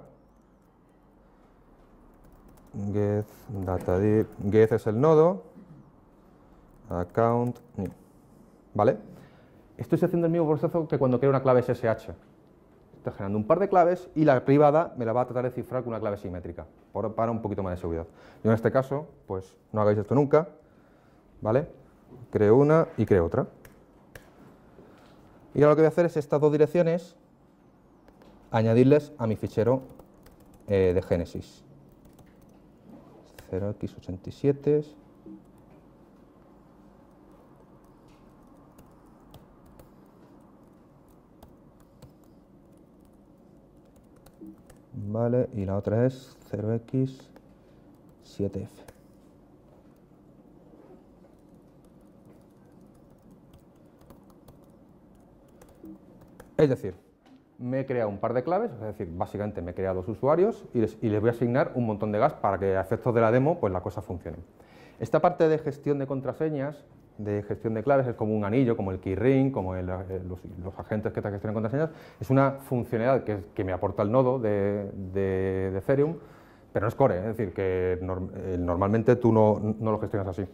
get data get es el nodo, account new. ¿Vale? Estoy haciendo el mismo proceso que cuando creo una clave SSH. Estoy generando un par de claves y la privada me la va a tratar de cifrar con una clave simétrica, para un poquito más de seguridad. Yo en este caso, pues no hagáis esto nunca, ¿vale? Creo una y creo otra. Y ahora lo que voy a hacer es estas dos direcciones, añadirles a mi fichero eh, de Génesis. 0x87. Vale, y la otra es 0x7f. Es decir, me he creado un par de claves, es decir, básicamente me he creado dos usuarios y les, voy a asignar un montón de gas para que a efectos de la demo pues la cosa funcione. Esta parte de gestión de contraseñas, de gestión de claves, es como un anillo, como el keyring, como eh, los, agentes que te gestionan contraseñas, es una funcionalidad que, me aporta el nodo de, Ethereum, pero no es core, es decir, que eh, normalmente tú no, no lo gestionas así.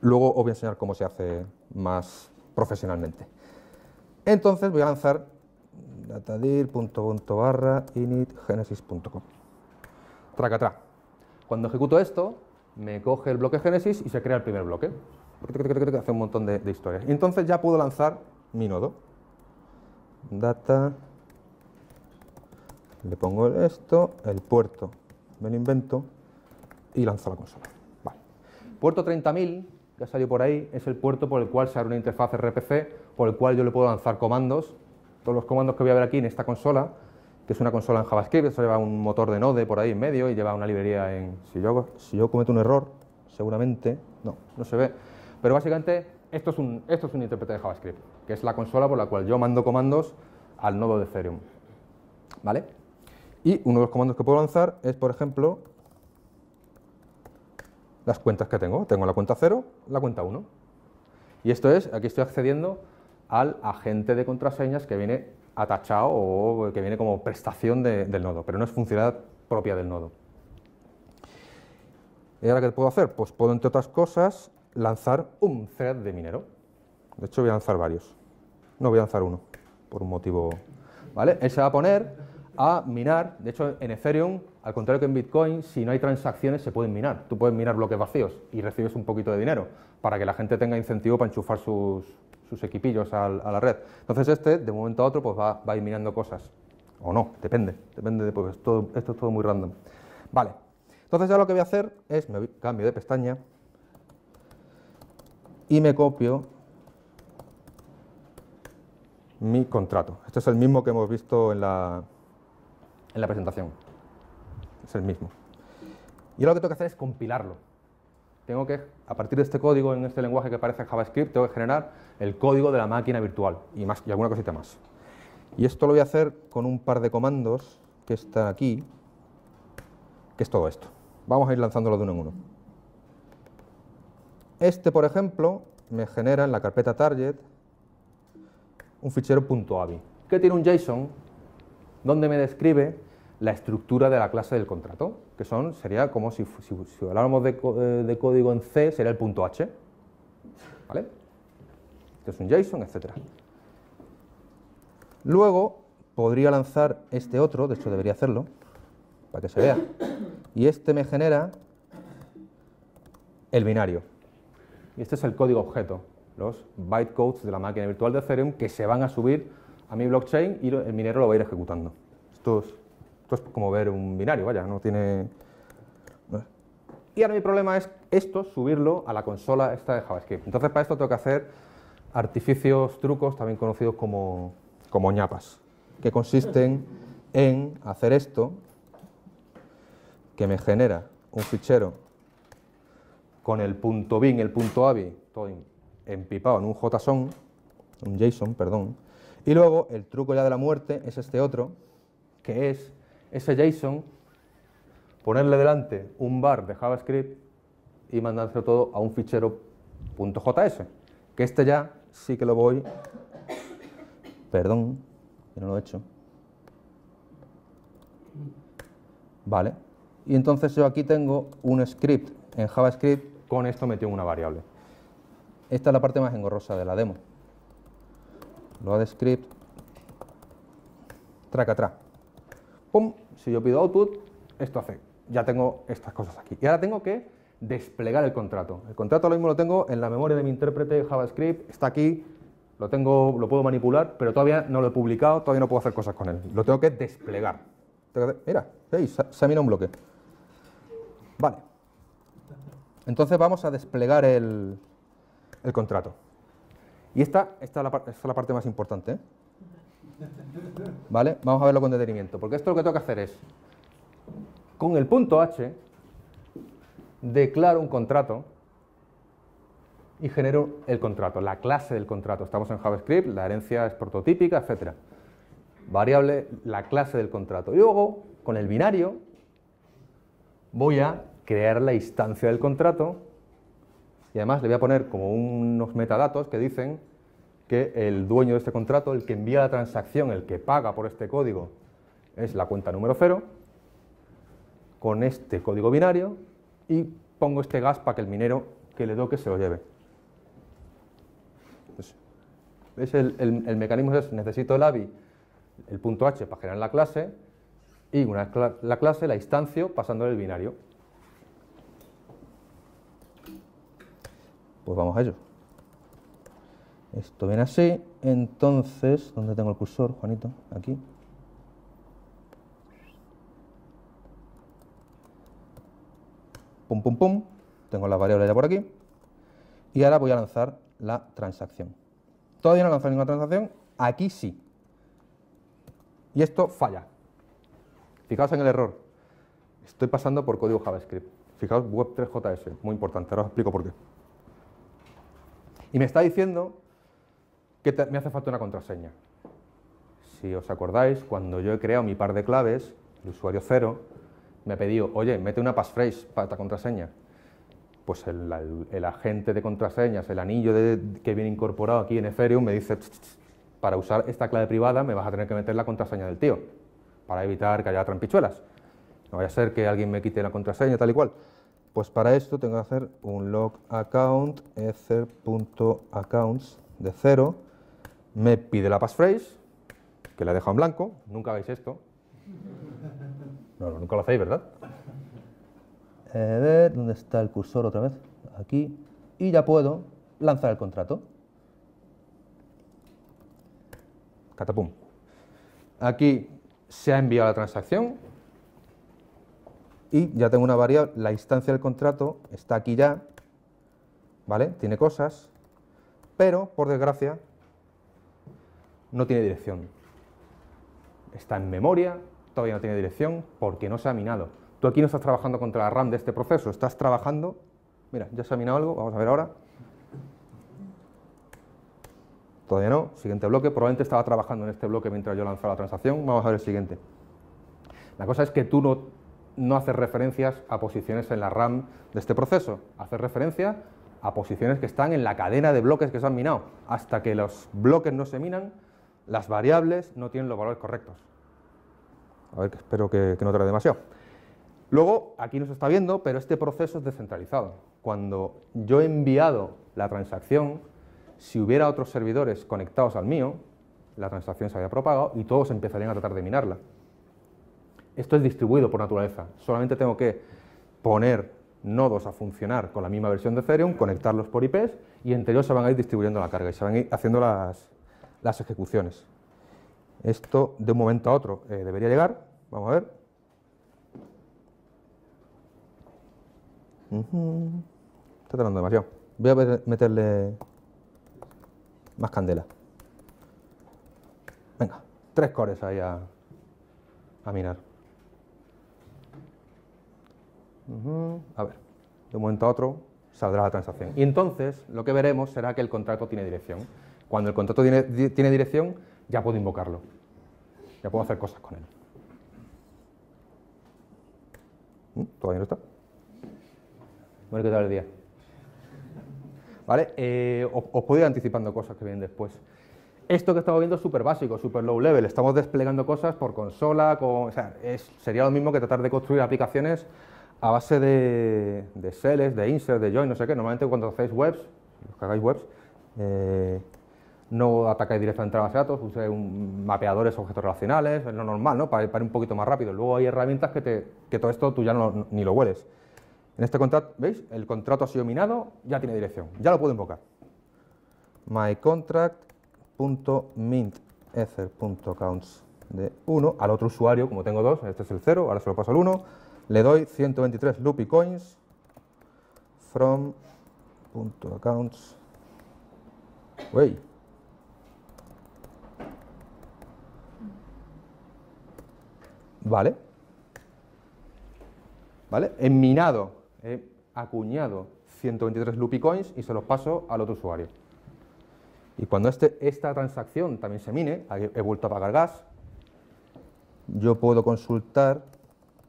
Luego os voy a enseñar cómo se hace más profesionalmente. Entonces voy a lanzar datadir, punto, barra, init, genesis.com. Cuando ejecuto esto, me coge el bloque Genesis y se crea el primer bloque. Hace un montón de, historias. Y entonces ya puedo lanzar mi nodo. Data, le pongo esto, el puerto, me lo invento y lanzo la consola. Vale. Puerto 30.000, ya salió por ahí, es el puerto por el cual se abre una interfaz RPC, por el cual yo le puedo lanzar comandos todos los comandos que voy a ver aquí en esta consola, que es una consola en JavaScript, eso lleva un motor de Node por ahí en medio y lleva una librería en... Si yo, cometo un error, seguramente... No, no se ve. Pero básicamente esto es, un, esto es un intérprete de JavaScript, que es la consola por la cual yo mando comandos al nodo de Ethereum. ¿Vale? Y uno de los comandos que puedo lanzar es, por ejemplo, las cuentas que tengo. Tengo la cuenta 0, la cuenta 1. Y esto es, aquí estoy accediendo al agente de contraseñas que viene atachado o que viene como prestación del nodo, pero no es funcionalidad propia del nodo. ¿Y ahora qué puedo hacer? Pues puedo, entre otras cosas, lanzar un thread de minero. De hecho, voy a lanzar varios. No voy a lanzar uno, por un motivo... ¿Vale? Él se va a poner a minar. De hecho, en Ethereum, al contrario que en Bitcoin, si no hay transacciones, se pueden minar. Tú puedes minar bloques vacíos y recibes un poquito de dinero para que la gente tenga incentivo para enchufar sus, sus equipillos a, la red. Entonces este, de momento a otro, pues va, a ir mirando cosas. O no, depende, depende de, pues esto es todo muy random. Vale, entonces ya lo que voy a hacer es, me cambio de pestaña y me copio mi contrato. Este es el mismo que hemos visto en la, en la presentación. Es el mismo. Y lo que tengo que hacer es compilarlo tengo que, a partir de este código, en este lenguaje que parece JavaScript, tengo que generar el código de la máquina virtual y, más, y alguna cosita más. Y esto lo voy a hacer con un par de comandos que están aquí, que es todo esto. Vamos a ir lanzándolo de uno en uno. Este, por ejemplo, me genera en la carpeta target un fichero .avi, que tiene un JSON donde me describe la estructura de la clase del contrato, que son, sería como si, habláramos de, eh, de, código en C, sería el punto H, ¿vale? Que es un JSON, etc. Luego podría lanzar este otro, de hecho debería hacerlo, para que se vea, y este me genera el binario. Y este es el código objeto, los bytecodes de la máquina virtual de Ethereum que se van a subir a mi blockchain y el minero lo va a ir ejecutando. Esto es, como ver un binario, vaya, no tiene... Y ahora mi problema es esto, subirlo a la consola esta de JavaScript. Entonces para esto tengo que hacer artificios, trucos, también conocidos como, como ñapas, que consisten en hacer esto, que me genera un fichero con el punto bin, el punto avi, todo empipado en un JSON, un JSON, perdón, y luego el truco ya de la muerte es este otro, que es ese JSON, ponerle delante un bar de JavaScript y mandárselo todo a un fichero .js, que este ya sí que lo voy, perdón, que no lo he hecho, vale, y entonces yo aquí tengo un script en JavaScript con esto metido en una variable. Esta es la parte más engorrosa de la demo. Lo script, track atrás. Si yo pido output, esto hace. Ya tengo estas cosas aquí. Y ahora tengo que desplegar el contrato. El contrato ahora mismo lo tengo en la memoria de mi intérprete JavaScript, está aquí, lo tengo, lo puedo manipular, pero todavía no lo he publicado, todavía no puedo hacer cosas con él. Lo tengo que desplegar. Mira, ¿veis? Se ha mirado un bloque. Vale. Entonces vamos a desplegar el, contrato. Y esta, esta, es la, esta, es la, parte más importante. ¿eh? ¿Vale? Vamos a verlo con detenimiento. Porque esto lo que tengo que hacer es, con el punto H, declaro un contrato y genero el contrato, la clase del contrato. Estamos en JavaScript, la herencia es prototípica, etc. Variable, la clase del contrato. Y luego, con el binario, voy a crear la instancia del contrato y además le voy a poner como unos metadatos que dicen que el dueño de este contrato, el que envía la transacción, el que paga por este código, es la cuenta número 0, con este código binario y pongo este gas para que el minero que le toque se lo lleve. ¿ves? El, mecanismo es, necesito el AVI, el punto H para generar la clase y una la clase la instancio pasando el binario. Pues vamos a ello. Esto viene así, entonces, ¿dónde tengo el cursor, Juanito? Aquí. Pum, pum, pum. Tengo la variable ya por aquí. Y ahora voy a lanzar la transacción. Todavía no he lanzado ninguna transacción, aquí sí. Y esto falla. Fijaos en el error. Estoy pasando por código JavaScript. Fijaos, Web3JS, muy importante, ahora os explico por qué. Y me está diciendo me hace falta una contraseña. Si os acordáis, cuando yo he creado mi par de claves, el usuario cero, me ha pedido, oye, mete una passphrase para esta contraseña. Pues el, agente de contraseñas, el anillo que viene incorporado aquí en Ethereum, me dice, para usar esta clave privada me vas a tener que meter la contraseña del tío, para evitar que haya trampichuelas. No vaya a ser que alguien me quite la contraseña, tal y cual. Pues para esto tengo que hacer un log account ether.accounts de cero. Me pide la passphrase, que la he dejado en blanco. Nunca hagáis esto. No, nunca lo hacéis, ¿verdad? A ver, ¿dónde está el cursor otra vez? Aquí. Y ya puedo lanzar el contrato. Catapum. Aquí se ha enviado la transacción, y ya tengo una variable, la instancia del contrato está aquí ya, ¿vale? Tiene cosas, pero por desgracia no tiene dirección. Está en memoria, todavía no tiene dirección porque no se ha minado. Tú aquí no estás trabajando contra la RAM de este proceso, estás trabajando, mira, ya se ha minado algo, vamos a ver ahora. Todavía no, siguiente bloque, probablemente estaba trabajando en este bloque mientras yo lanzaba la transacción, vamos a ver el siguiente. La cosa es que tú no no hace referencias a posiciones en la RAM de este proceso, hace referencia a posiciones que están en la cadena de bloques que se han minado. Hasta que los bloques no se minan, las variables no tienen los valores correctos. A ver, espero que, no tarde demasiado. Luego, aquí no se está viendo, pero este proceso es descentralizado. Cuando yo he enviado la transacción, si hubiera otros servidores conectados al mío, la transacción se había propagado y todos empezarían a tratar de minarla. Esto es distribuido por naturaleza. Solamente tengo que poner nodos a funcionar con la misma versión de Ethereum, conectarlos por IPs y entre ellos se van a ir distribuyendo la carga y se van a ir haciendo las, ejecuciones. Esto de un momento a otro eh, debería llegar. Vamos a ver. Está tardando demasiado. Voy a meterle más candela. Venga, tres cores ahí a, a minar. A ver, de un momento a otro saldrá la transacción. Y entonces lo que veremos será que el contrato tiene dirección. Cuando el contrato tiene, dirección, ya puedo invocarlo. Ya puedo hacer cosas con él. ¿Mm? ¿Todavía no está? Bueno, ¿qué tal el día? ¿Vale? Eh, os, os, puedo ir anticipando cosas que vienen después. Esto que estamos viendo es súper básico, súper low level. Estamos desplegando cosas por consola, con, o sea, sería lo mismo que tratar de construir aplicaciones a base de, de de insert, de join, no sé qué. Normalmente cuando hacéis webs, los que webs, eh, no atacáis directamente a la base de datos, uséis mapeadores, objetos relacionales, es lo normal, ¿no? Para, ir un poquito más rápido. Luego hay herramientas que, te, que todo esto tú ya no, ni lo hueles. En este contrato, ¿veis? El contrato ha sido minado, ya tiene dirección, ya lo puedo invocar. mycontract.mintether.counts de 1 al otro usuario, como tengo dos, este es el 0, ahora se lo paso al 1, le doy 123 loopy coins from accounts Vale. Vale. He minado, he acuñado 123 loopy coins y se los paso al otro usuario. Y cuando este, esta transacción también se mine, he vuelto a pagar gas, yo puedo consultar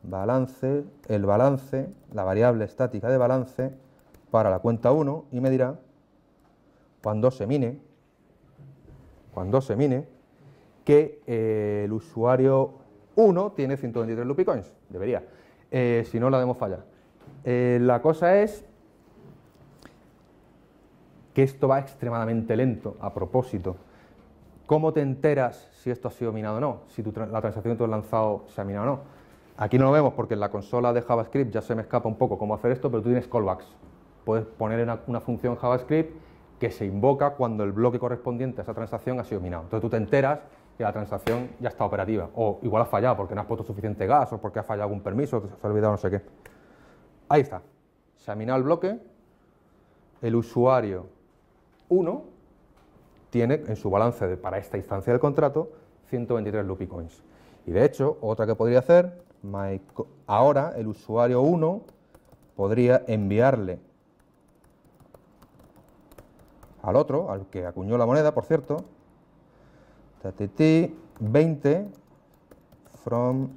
balance, el balance, la variable estática de balance para la cuenta 1 y me dirá cuando se mine, cuando se mine, que el usuario 1 tiene 123 loopy coins, debería, eh, si no la demos fallar. Eh, la cosa es que esto va extremadamente lento, a propósito. ¿Cómo te enteras si esto ha sido minado o no? Si la transacción que tú has lanzado se ha minado o no. Aquí no lo vemos porque en la consola de JavaScript ya se me escapa un poco cómo hacer esto, pero tú tienes callbacks. Puedes poner una, una función JavaScript que se invoca cuando el bloque correspondiente a esa transacción ha sido minado. Entonces tú te enteras que la transacción ya está operativa. O igual ha fallado porque no has puesto suficiente gas o porque ha fallado algún permiso, se ha olvidado no sé qué. Ahí está. Se ha minado el bloque. El usuario 1 tiene en su balance para esta instancia del contrato 123 loopy coins. Y de hecho, otra que podría hacer ahora el usuario 1 podría enviarle al otro, al que acuñó la moneda, por cierto, 20 from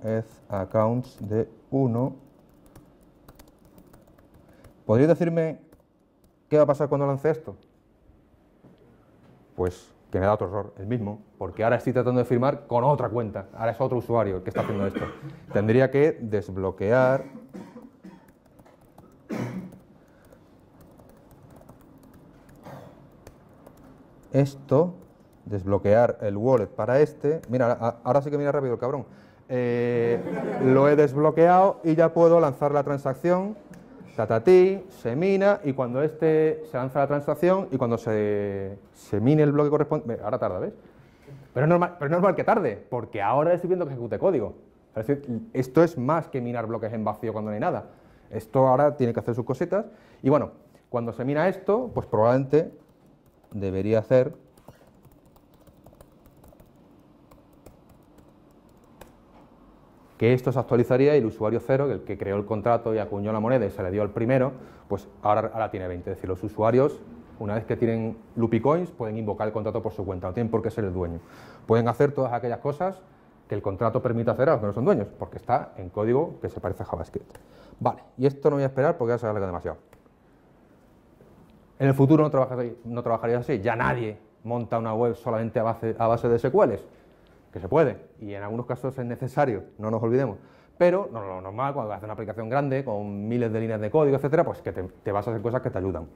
accounts de 1. ¿Podría decirme qué va a pasar cuando lance esto? Pues que me da otro error, el mismo, porque ahora estoy tratando de firmar con otra cuenta, ahora es otro usuario el que está haciendo esto. Tendría que desbloquear esto, desbloquear el wallet para este. Mira, ahora sí que mira rápido el cabrón. Eh, lo he desbloqueado y ya puedo lanzar la transacción tatatí, se mina y cuando este se lanza la transacción y cuando se, se mine el bloque correspondiente, ahora tarda, ¿ves? Pero es, normal, pero es normal que tarde, porque ahora estoy viendo que ejecute código. Es decir, esto es más que minar bloques en vacío cuando no hay nada. Esto ahora tiene que hacer sus cositas. Y bueno, cuando se mina esto, pues probablemente debería hacer que esto se actualizaría y el usuario cero, el que creó el contrato y acuñó la moneda y se le dio al primero, pues ahora, ahora tiene 20. Es decir, los usuarios, una vez que tienen Loopy Coins, pueden invocar el contrato por su cuenta, no tienen por qué ser el dueño. Pueden hacer todas aquellas cosas que el contrato permite hacer a los que no son dueños, porque está en código que se parece a JavaScript. Vale, y esto no voy a esperar porque ya se alarga demasiado. En el futuro no trabajaría, así, ya nadie monta una web solamente a base, a base de SQLs que se puede, y en algunos casos es necesario, no nos olvidemos. Pero no, lo normal, cuando haces una aplicación grande con miles de líneas de código, etcétera, pues que te, te basas en cosas que te ayudan.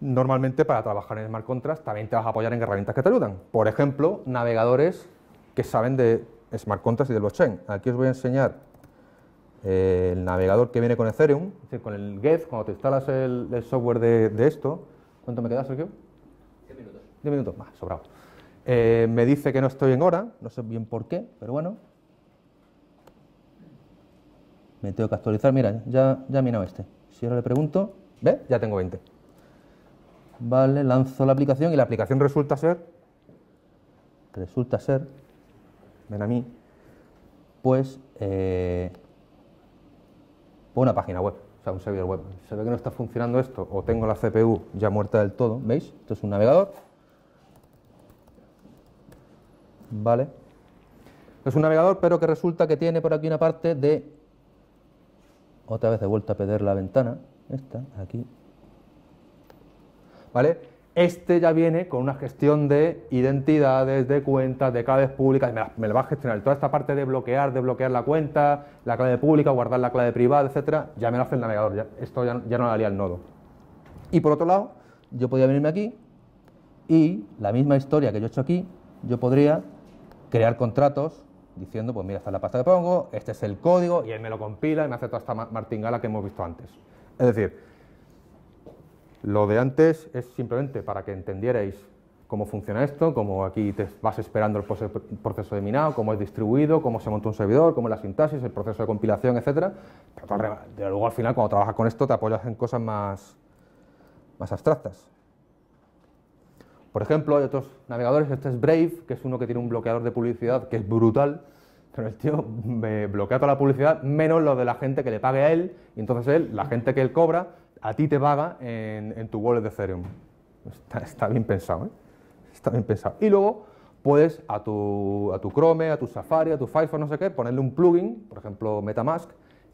Normalmente para trabajar en Smart Contrast también te vas a apoyar en herramientas que te ayudan. Por ejemplo, navegadores que saben de Smart Contrast y de blockchain. Aquí os voy a enseñar eh, el navegador que viene con Ethereum, es decir, con el Get, cuando te instalas el, software de, esto. ¿Cuánto me queda, Sergio? 10 minutos. 10 minutos, más, sobrado. Eh, me dice que no estoy en hora, no sé bien por qué, pero bueno. Me tengo que actualizar, mira, ya, ya he minado este. Si ahora le pregunto, ¿ve? Ya tengo 20. Vale, lanzo la aplicación y la aplicación resulta ser, resulta ser, ven a mí, pues eh, una página web, o sea, un servidor web. Se ve que no está funcionando esto o tengo la CPU ya muerta del todo, ¿veis? Esto es un navegador. Vale. Es un navegador, pero que resulta que tiene por aquí una parte de... Otra vez de vuelta a pedir la ventana. Esta, aquí. ¿Vale? Este ya viene con una gestión de identidades, de cuentas, de claves públicas, me, lo va a gestionar. Toda esta parte de bloquear, de bloquear la cuenta, la clave pública, guardar la clave privada, etcétera, ya me lo hace el navegador, esto ya, no lo haría el nodo. Y por otro lado, yo podría venirme aquí y la misma historia que yo he hecho aquí, yo podría crear contratos diciendo, pues mira, esta es la pasta que pongo, este es el código, y él me lo compila y me hace toda esta martingala que hemos visto antes. Es decir, lo de antes es simplemente para que entendierais cómo funciona esto, cómo aquí te vas esperando el proceso de minado, cómo es distribuido, cómo se monta un servidor, cómo es la sintaxis, el proceso de compilación, etc. Pero luego al final cuando trabajas con esto te apoyas en cosas más, más abstractas. Por ejemplo, hay otros navegadores, este es Brave, que es uno que tiene un bloqueador de publicidad que es brutal, pero el tío me bloquea toda la publicidad menos lo de la gente que le pague a él, y entonces él, la gente que él cobra, a ti te paga en, tu wallet de Ethereum. Está, bien pensado, ¿eh? Está bien pensado. Y luego puedes a tu, a tu Chrome, a tu Safari, a tu Firefox, no sé qué, ponerle un plugin, por ejemplo Metamask,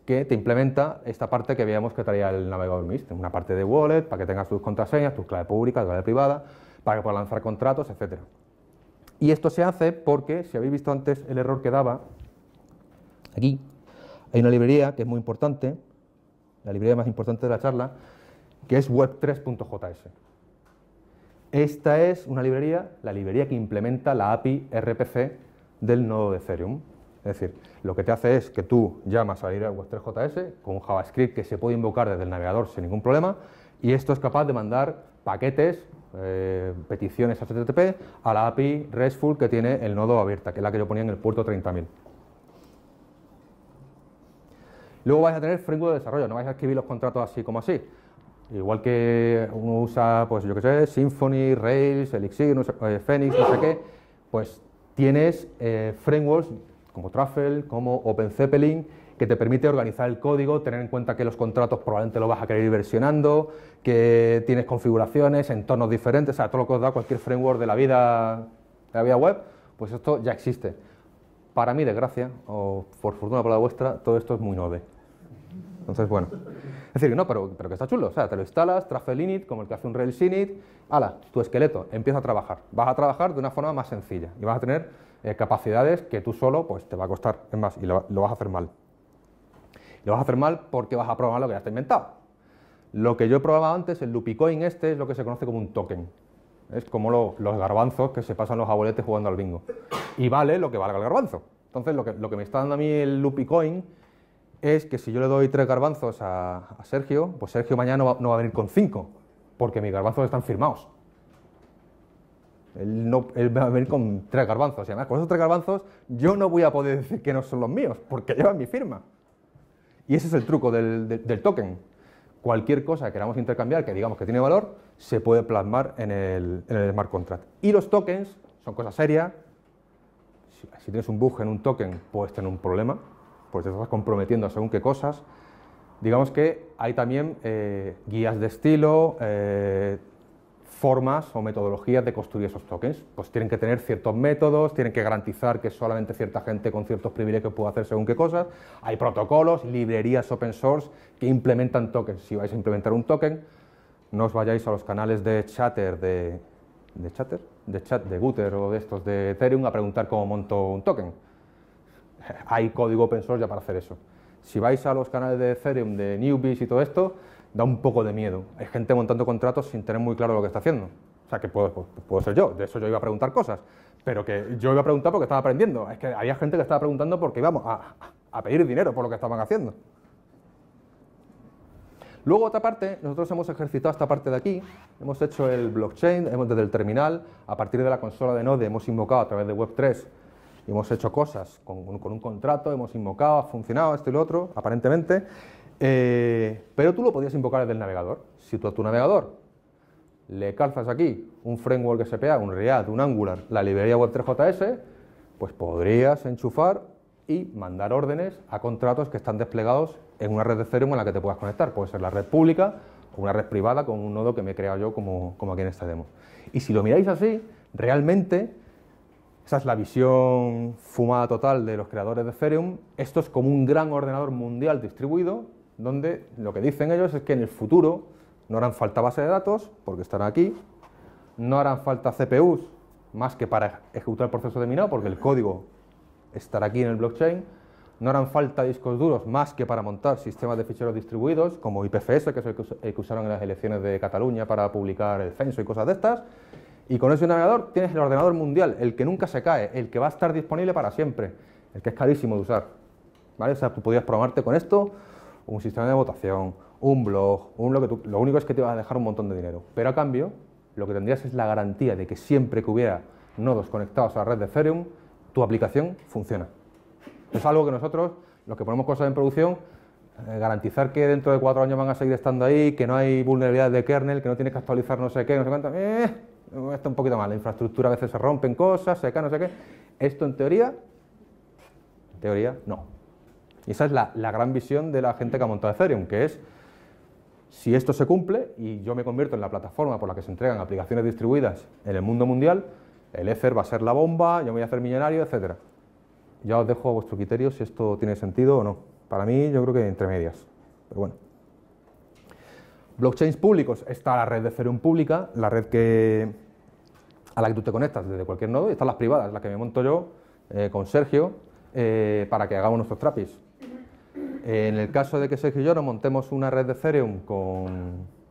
que te implementa esta parte que veíamos que traía el navegador Mist, una parte de wallet para que tengas tus contraseñas, tus clave pública, tu clave privada, para puedas lanzar contratos, etc. Y esto se hace porque, si habéis visto antes el error que daba, aquí hay una librería que es muy importante, la librería más importante de la charla, que es web3.js. Esta es una librería, la librería que implementa la API RPC del nodo de Ethereum. Es decir, lo que te hace es que tú llamas a la librería web3.js con JavaScript que se puede invocar desde el navegador sin ningún problema y esto es capaz de mandar paquetes, eh, peticiones HTTP a la API RESTful que tiene el nodo abierta, que es la que yo ponía en el puerto 30.000. Luego vais a tener framework de desarrollo, no vais a escribir los contratos así como así. Igual que uno usa, pues yo qué sé, Symfony, Rails, Elixir, no eh, Phoenix, no sé qué, pues tienes eh, frameworks como Truffle, como OpenZeppelin, que te permite organizar el código, tener en cuenta que los contratos probablemente los vas a querer ir versionando, que tienes configuraciones, entornos diferentes, o sea, todo lo que os da cualquier framework de la vida, de la vida web, pues esto ya existe. Para mi desgracia, o por fortuna para la vuestra, todo esto es muy node. Entonces, bueno. Es decir, no, pero, pero que está chulo. O sea, te lo instalas, Traffic init, como el que hace un Rails init, ala, tu esqueleto, empieza a trabajar. Vas a trabajar de una forma más sencilla y vas a tener eh, capacidades que tú solo pues, te va a costar, es más, y lo, vas a hacer mal. Lo vas a hacer mal porque vas a probar lo que ya está inventado. Lo que yo he probado antes, el Lupicoin este, es lo que se conoce como un token. Es como los garbanzos que se pasan los abueletes jugando al bingo. Y vale lo que valga el garbanzo. Entonces, lo que, lo que me está dando a mí el Lupicoin es que si yo le doy tres garbanzos a, Sergio, pues Sergio mañana no va, a venir con cinco, porque mis garbanzos están firmados. Él, no, él, va a venir con tres garbanzos. Y además, con esos tres garbanzos, yo no voy a poder decir que no son los míos, porque llevan mi firma. Y ese es el truco del token cualquier cosa que queramos intercambiar, que digamos que tiene valor, se puede plasmar en el, smart contract. Y los tokens son cosas serias. Si, tienes un bug en un token, puedes tener un problema, pues te estás comprometiendo a según qué cosas. Digamos que hay también eh, guías de estilo, eh, formas o metodologías de construir esos tokens. Pues tienen que tener ciertos métodos, tienen que garantizar que solamente cierta gente con ciertos privilegios puede hacer según qué cosas. Hay protocolos, librerías open source que implementan tokens. Si vais a implementar un token, no os vayáis a los canales de chatter de, de chatter, de chat de Guter o de estos de Ethereum a preguntar cómo monto un token. Hay código open source ya para hacer eso. Si vais a los canales de Ethereum, de Newbies y todo esto, da un poco de miedo. Hay gente montando contratos sin tener muy claro lo que está haciendo. O sea, que puedo, puedo ser yo, de eso yo iba a preguntar cosas. Pero que yo iba a preguntar porque estaba aprendiendo. Es que había gente que estaba preguntando porque íbamos a, a pedir dinero por lo que estaban haciendo. Luego, otra parte, nosotros hemos ejercitado esta parte de aquí, hemos hecho el blockchain, hemos, desde el terminal, a partir de la consola de Node, hemos invocado a través de Web3, hemos hecho cosas con, un contrato, hemos invocado, ha funcionado esto y lo otro, aparentemente, eh, pero tú lo podías invocar desde el navegador. Si tú a tu navegador le calzas aquí un framework SPA, un React, un Angular, la librería Web3JS, pues podrías enchufar y mandar órdenes a contratos que están desplegados en una red de Ethereum en la que te puedas conectar. Puede ser la red pública o una red privada con un nodo que me he creado yo como, como aquí en esta demo. Y si lo miráis así, realmente esa es la visión fumada total de los creadores de Ethereum. Esto es como un gran ordenador mundial distribuido, donde lo que dicen ellos es que en el futuro no harán falta bases de datos, porque estarán aquí, no harán falta CPUs, más que para ejecutar el proceso de minado, porque el código estará aquí en el blockchain, no harán falta discos duros más que para montar sistemas de ficheros distribuidos, como IPFS, que es el que usaron en las elecciones de Cataluña para publicar el censo y cosas de estas. Y con ese navegador tienes el ordenador mundial, el que nunca se cae, el que va a estar disponible para siempre, el que es carísimo de usar. ¿Vale? O sea, tú podías programarte con esto un sistema de votación, un blog, un lo que lo único es que te va a dejar un montón de dinero. Pero a cambio, lo que tendrías es la garantía de que siempre que hubiera nodos conectados a la red de Ethereum, tu aplicación funciona. Es algo que nosotros, los que ponemos cosas en producción, eh, garantizar que dentro de cuatro años van a seguir estando ahí, que no hay vulnerabilidades de kernel, que no tienes que actualizar no sé qué, no sé cuánto, eh, está un poquito mal. La infraestructura a veces se rompen cosas, se cae, no sé qué. Esto en teoría, en teoría, no. Y esa es la, gran visión de la gente que ha montado Ethereum, que es si esto se cumple y yo me convierto en la plataforma por la que se entregan aplicaciones distribuidas en el mundo mundial, el Ether va a ser la bomba, yo me voy a hacer millonario, etcétera. Ya os dejo a vuestro criterio si esto tiene sentido o no. Para mí yo creo que entre medias, pero bueno. Blockchains públicos, está la red de Ethereum pública, la red que, a la que tú te conectas desde cualquier nodo, y están las privadas, las que me monto yo eh, con Sergio eh, para que hagamos nuestros trapis. En el caso de que Sergio y yo nos montemos una red de Ethereum con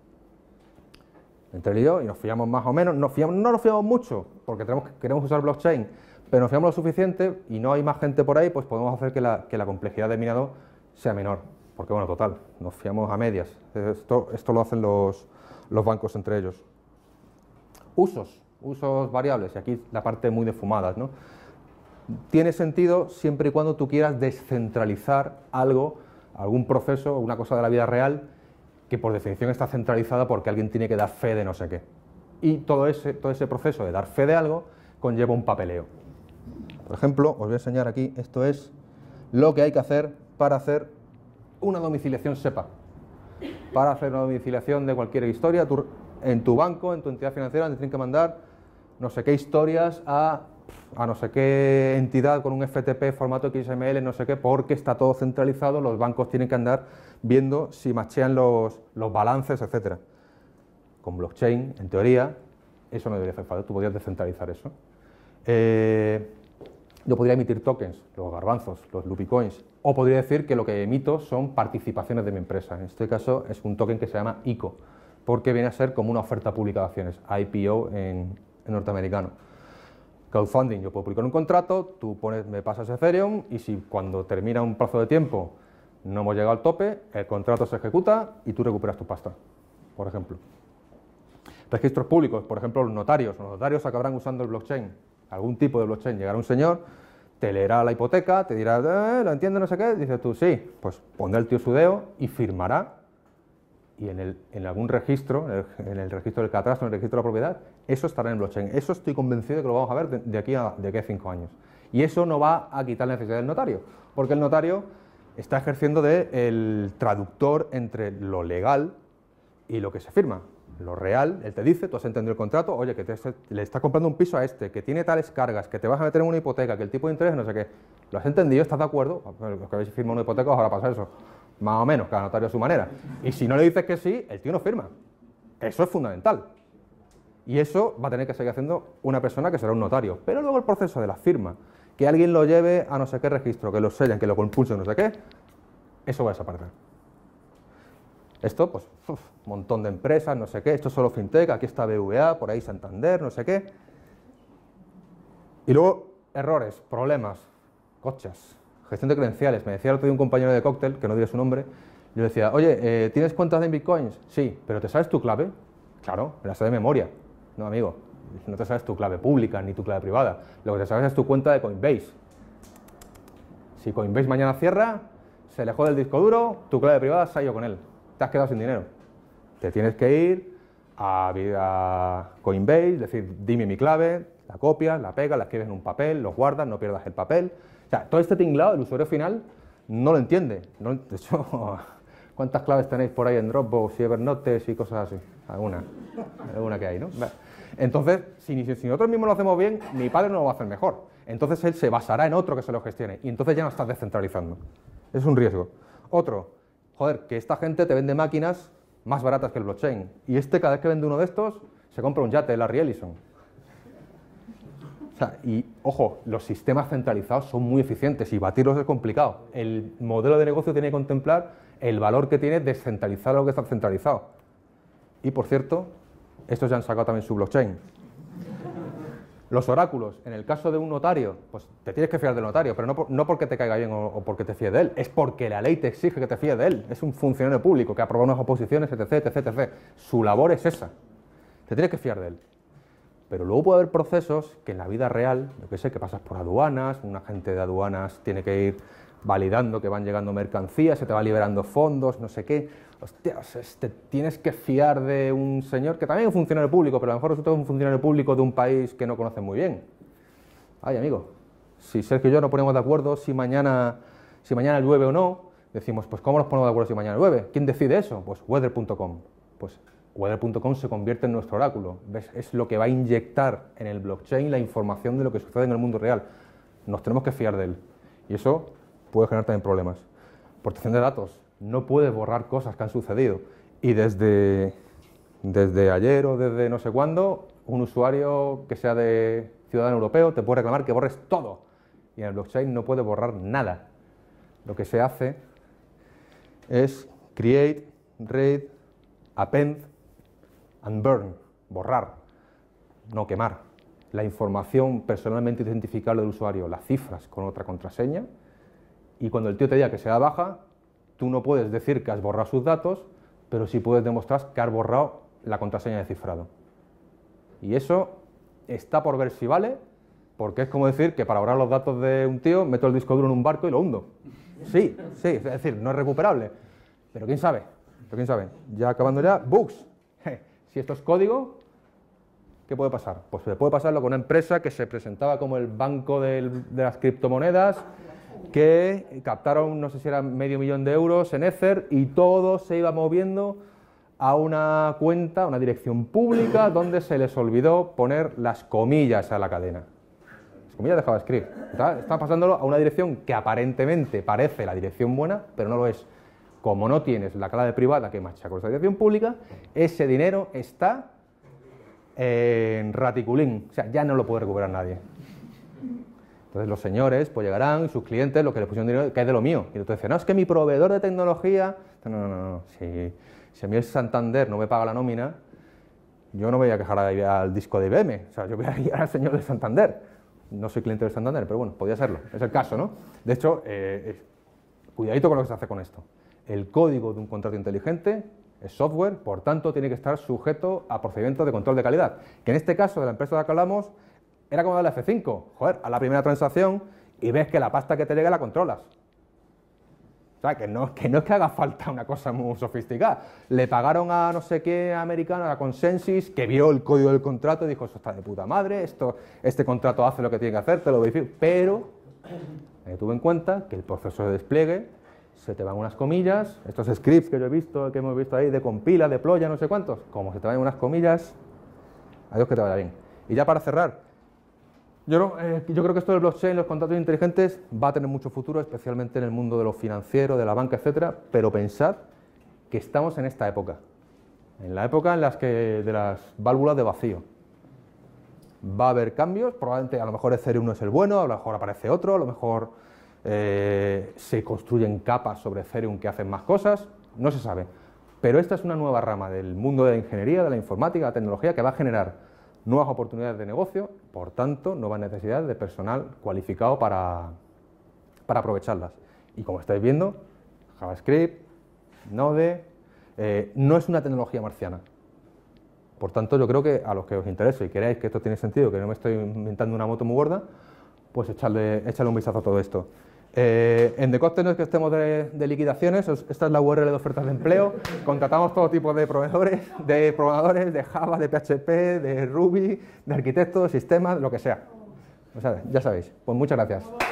entre él y yo y nos fiamos más o menos, no nos fiamos mucho porque tenemos, queremos usar blockchain pero nos fiamos lo suficiente y no hay más gente por ahí, pues podemos hacer que la, complejidad de minado sea menor. Porque bueno, total, nos fiamos a medias. Esto, lo hacen los, los bancos entre ellos. Usos, usos variables, y aquí la parte muy de fumadas, ¿no? Tiene sentido siempre y cuando tú quieras descentralizar algo, algún proceso, una cosa de la vida real, que por definición está centralizada porque alguien tiene que dar fe de no sé qué. Y todo ese, todo ese proceso de dar fe de algo conlleva un papeleo. Por ejemplo, os voy a enseñar aquí, esto es lo que hay que hacer para hacer una domiciliación SEPA. Para hacer una domiciliación de cualquier historia, en tu banco, en tu entidad financiera, te tienen que mandar no sé qué historias a, a no sé qué entidad con un FTP formato XML, no sé qué, porque está todo centralizado, los bancos tienen que andar viendo si machean los, los balances, etc. Con blockchain, en teoría, eso no debería hacer falta, tú podrías descentralizar eso. Eh, yo podría emitir tokens, los garbanzos, los lupicoins, o podría decir que lo que emito son participaciones de mi empresa. En este caso es un token que se llama ICO, porque viene a ser como una oferta pública de acciones, IPO en, norteamericano. Crowdfunding, yo puedo publicar un contrato, tú pones, me pasas Ethereum y si cuando termina un plazo de tiempo no hemos llegado al tope, el contrato se ejecuta y tú recuperas tu pasta, por ejemplo. Registros públicos, por ejemplo, los notarios. Los notarios acabarán usando el blockchain algún tipo de blockchain, llegará un señor, te leerá la hipoteca, te dirá, eh, ¿lo entiende no sé qué? Dices tú, sí, pues pondrá el tío su dedo y firmará. Y en, el, en algún registro, en el, registro del catastro, en el registro de la propiedad, eso estará en el blockchain. Eso estoy convencido de que lo vamos a ver de, aquí, a, de aquí a cinco años. Y eso no va a quitar la necesidad del notario, porque el notario está ejerciendo de el traductor entre lo legal y lo que se firma lo real, él te dice, tú has entendido el contrato, oye, que le estás comprando un piso a este, que tiene tales cargas, que te vas a meter en una hipoteca, que el tipo de interés, no sé qué. ¿Lo has entendido? ¿Estás de acuerdo? Los que habéis firmado una hipoteca, ahora pasa eso. Más o menos, cada notario a su manera. Y si no le dices que sí, el tío no firma. Eso es fundamental. Y eso va a tener que seguir haciendo una persona que será un notario. Pero luego el proceso de la firma, que alguien lo lleve a no sé qué registro, que lo sellen, que lo compulsen, no sé qué, eso va a desaparecer. Esto, pues, un montón de empresas, no sé qué, esto es solo FinTech, aquí está BVA, por ahí Santander, no sé qué. Y luego, errores, problemas, coches, gestión de credenciales. Me decía el otro día un compañero de cóctel, que no diré su nombre, yo decía, oye, eh, ¿tienes cuentas en bitcoins? Sí, pero ¿te sabes tu clave? Claro, me la sé de memoria. No, amigo, no te sabes tu clave pública ni tu clave privada. Lo que te sabes es tu cuenta de Coinbase. Si Coinbase mañana cierra, se le jode el disco duro, tu clave privada se ha ido con él. Te has quedado sin dinero. Te tienes que ir a, a Coinbase, decir, dime mi clave, la copias, la pegas, la escribes en un papel, lo guardas, no pierdas el papel. Sea, todo este tinglado, el usuario final no lo entiende. No, de hecho, ¿cuántas claves tenéis por ahí en Dropbox y Evernote y cosas así? Alguna, alguna que hay, ¿no? Entonces, si, nosotros mismos lo hacemos bien, mi padre no lo va a hacer mejor. Entonces él se basará en otro que se lo gestione y entonces ya no estás descentralizando. Es un riesgo. Otro, joder, que esta gente te vende máquinas más baratas que el blockchain y este cada vez que vende uno de estos se compra un yate, Larry Ellison y ojo, los sistemas centralizados son muy eficientes y batirlos es complicado. El modelo de negocio tiene que contemplar el valor que tiene descentralizar lo que está centralizado. Y por cierto, estos ya han sacado también su blockchain. Los oráculos, en el caso de un notario, pues te tienes que fiar del notario, pero no, porque te caiga bien o, porque te fíes de él, es porque la ley te exige que te fíes de él. Es un funcionario público que aprobado unas oposiciones, etc, etc, etc. Su labor es esa. Te tienes que fiar de él. Pero luego puede haber procesos que en la vida real, yo que sé, que pasas por aduanas, un agente de aduanas tiene que ir validando que van llegando mercancías, se te va liberando fondos, no sé qué. Hostias, te tienes que fiar de un señor que también es un funcionario público, pero a lo mejor resulta un funcionario público de un país que no conoce muy bien. Ay, amigo, si Sergio y yo no ponemos de acuerdo si mañana, si mañana llueve o no, decimos, pues ¿cómo nos ponemos de acuerdo si mañana llueve? ¿Quién decide eso? Pues weather.com. Pues Weather.com se convierte en nuestro oráculo. Es lo que va a inyectar en el blockchain la información de lo que sucede en el mundo real. Nos tenemos que fiar de él. Y eso puede generar también problemas. Protección de datos. No puedes borrar cosas que han sucedido. Y desde, desde ayer o desde no sé cuándo, un usuario que sea de ciudadano europeo te puede reclamar que borres todo. Y en el blockchain no puede borrar nada. Lo que se hace es create, read, append and burn, borrar, no quemar, la información personalmente identificable del usuario, las cifras con otra contraseña, y cuando el tío te diga que se da baja, tú no puedes decir que has borrado sus datos, pero sí puedes demostrar que has borrado la contraseña de cifrado. Y eso está por ver si vale, porque es como decir que para borrar los datos de un tío meto el disco duro en un barco y lo hundo. Sí, sí, es decir, no es recuperable. Pero quién sabe, pero quién sabe. Ya acabando ya, bugs. Si esto es código, ¿qué puede pasar? Pues puede pasarlo con una empresa que se presentaba como el banco de las criptomonedas, que captaron, no sé si era medio millón de euros en Ether y todo se iba moviendo a una cuenta, una dirección pública, donde se les olvidó poner las comillas a la cadena. Las comillas de JavaScript. Están pasándolo a una dirección que aparentemente parece la dirección buena, pero no lo es como no tienes la clave privada que marcha con esa dirección pública, ese dinero está en raticulín, o sea, ya no lo puede recuperar nadie. Entonces los señores pues llegarán sus clientes, lo que le pusieron dinero, que es de lo mío. Y entonces dicen, no, es que mi proveedor de tecnología... No, no, no, no. Si, si a mí el Santander no me paga la nómina, yo no voy a quejar al disco de IBM, o sea, yo voy a ir al señor de Santander. No soy cliente del Santander, pero bueno, podría serlo, es el caso, ¿no? De hecho, eh, cuidadito con lo que se hace con esto. El código de un contrato inteligente es software, por tanto tiene que estar sujeto a procedimientos de control de calidad. Que en este caso de la empresa de la que hablamos era como la F5. Joder, a la primera transacción y ves que la pasta que te llega la controlas. O sea, que no, es que haga falta una cosa muy sofisticada. Le pagaron a no sé qué americano, a Consensus, que vio el código del contrato y dijo, esto está de puta madre, esto, este contrato hace lo que tiene que hacer, te lo verifico. Pero eh, tuve en cuenta que el proceso de despliegue se te van unas comillas, estos scripts que yo he visto, que hemos visto ahí de compila, de ploya, no sé cuántos, como se te van unas comillas, adiós que te vaya bien. Y ya para cerrar, yo, eh, yo creo que esto del blockchain, los contratos inteligentes, va a tener mucho futuro, especialmente en el mundo de lo financiero, de la banca, etcétera, pero pensad que estamos en esta época, en la época en las que de las válvulas de vacío. va a haber cambios, probablemente a lo mejor Ethereum no es el bueno, a lo mejor aparece otro, a lo mejor eh, se construyen capas sobre Ethereum que hacen más cosas, no se sabe. Pero esta es una nueva rama del mundo de la ingeniería, de la informática, de la tecnología, que va a generar nuevas oportunidades de negocio, por tanto, nuevas necesidades de personal cualificado para, para aprovecharlas. Y como estáis viendo, JavaScript, Node, eh, no es una tecnología marciana. Por tanto, yo creo que a los que os interese y queráis que esto tiene sentido, que no me estoy inventando una moto muy gorda, pues echarle, echarle un vistazo a todo esto. Eh, en Decoste no es que estemos de, liquidaciones, esta es la URL de ofertas de empleo, contratamos todo tipo de proveedores, de programadores, de Java, de PHP, de Ruby, de arquitectos, sistemas, lo que sea. O sea, ya sabéis. Pues muchas gracias.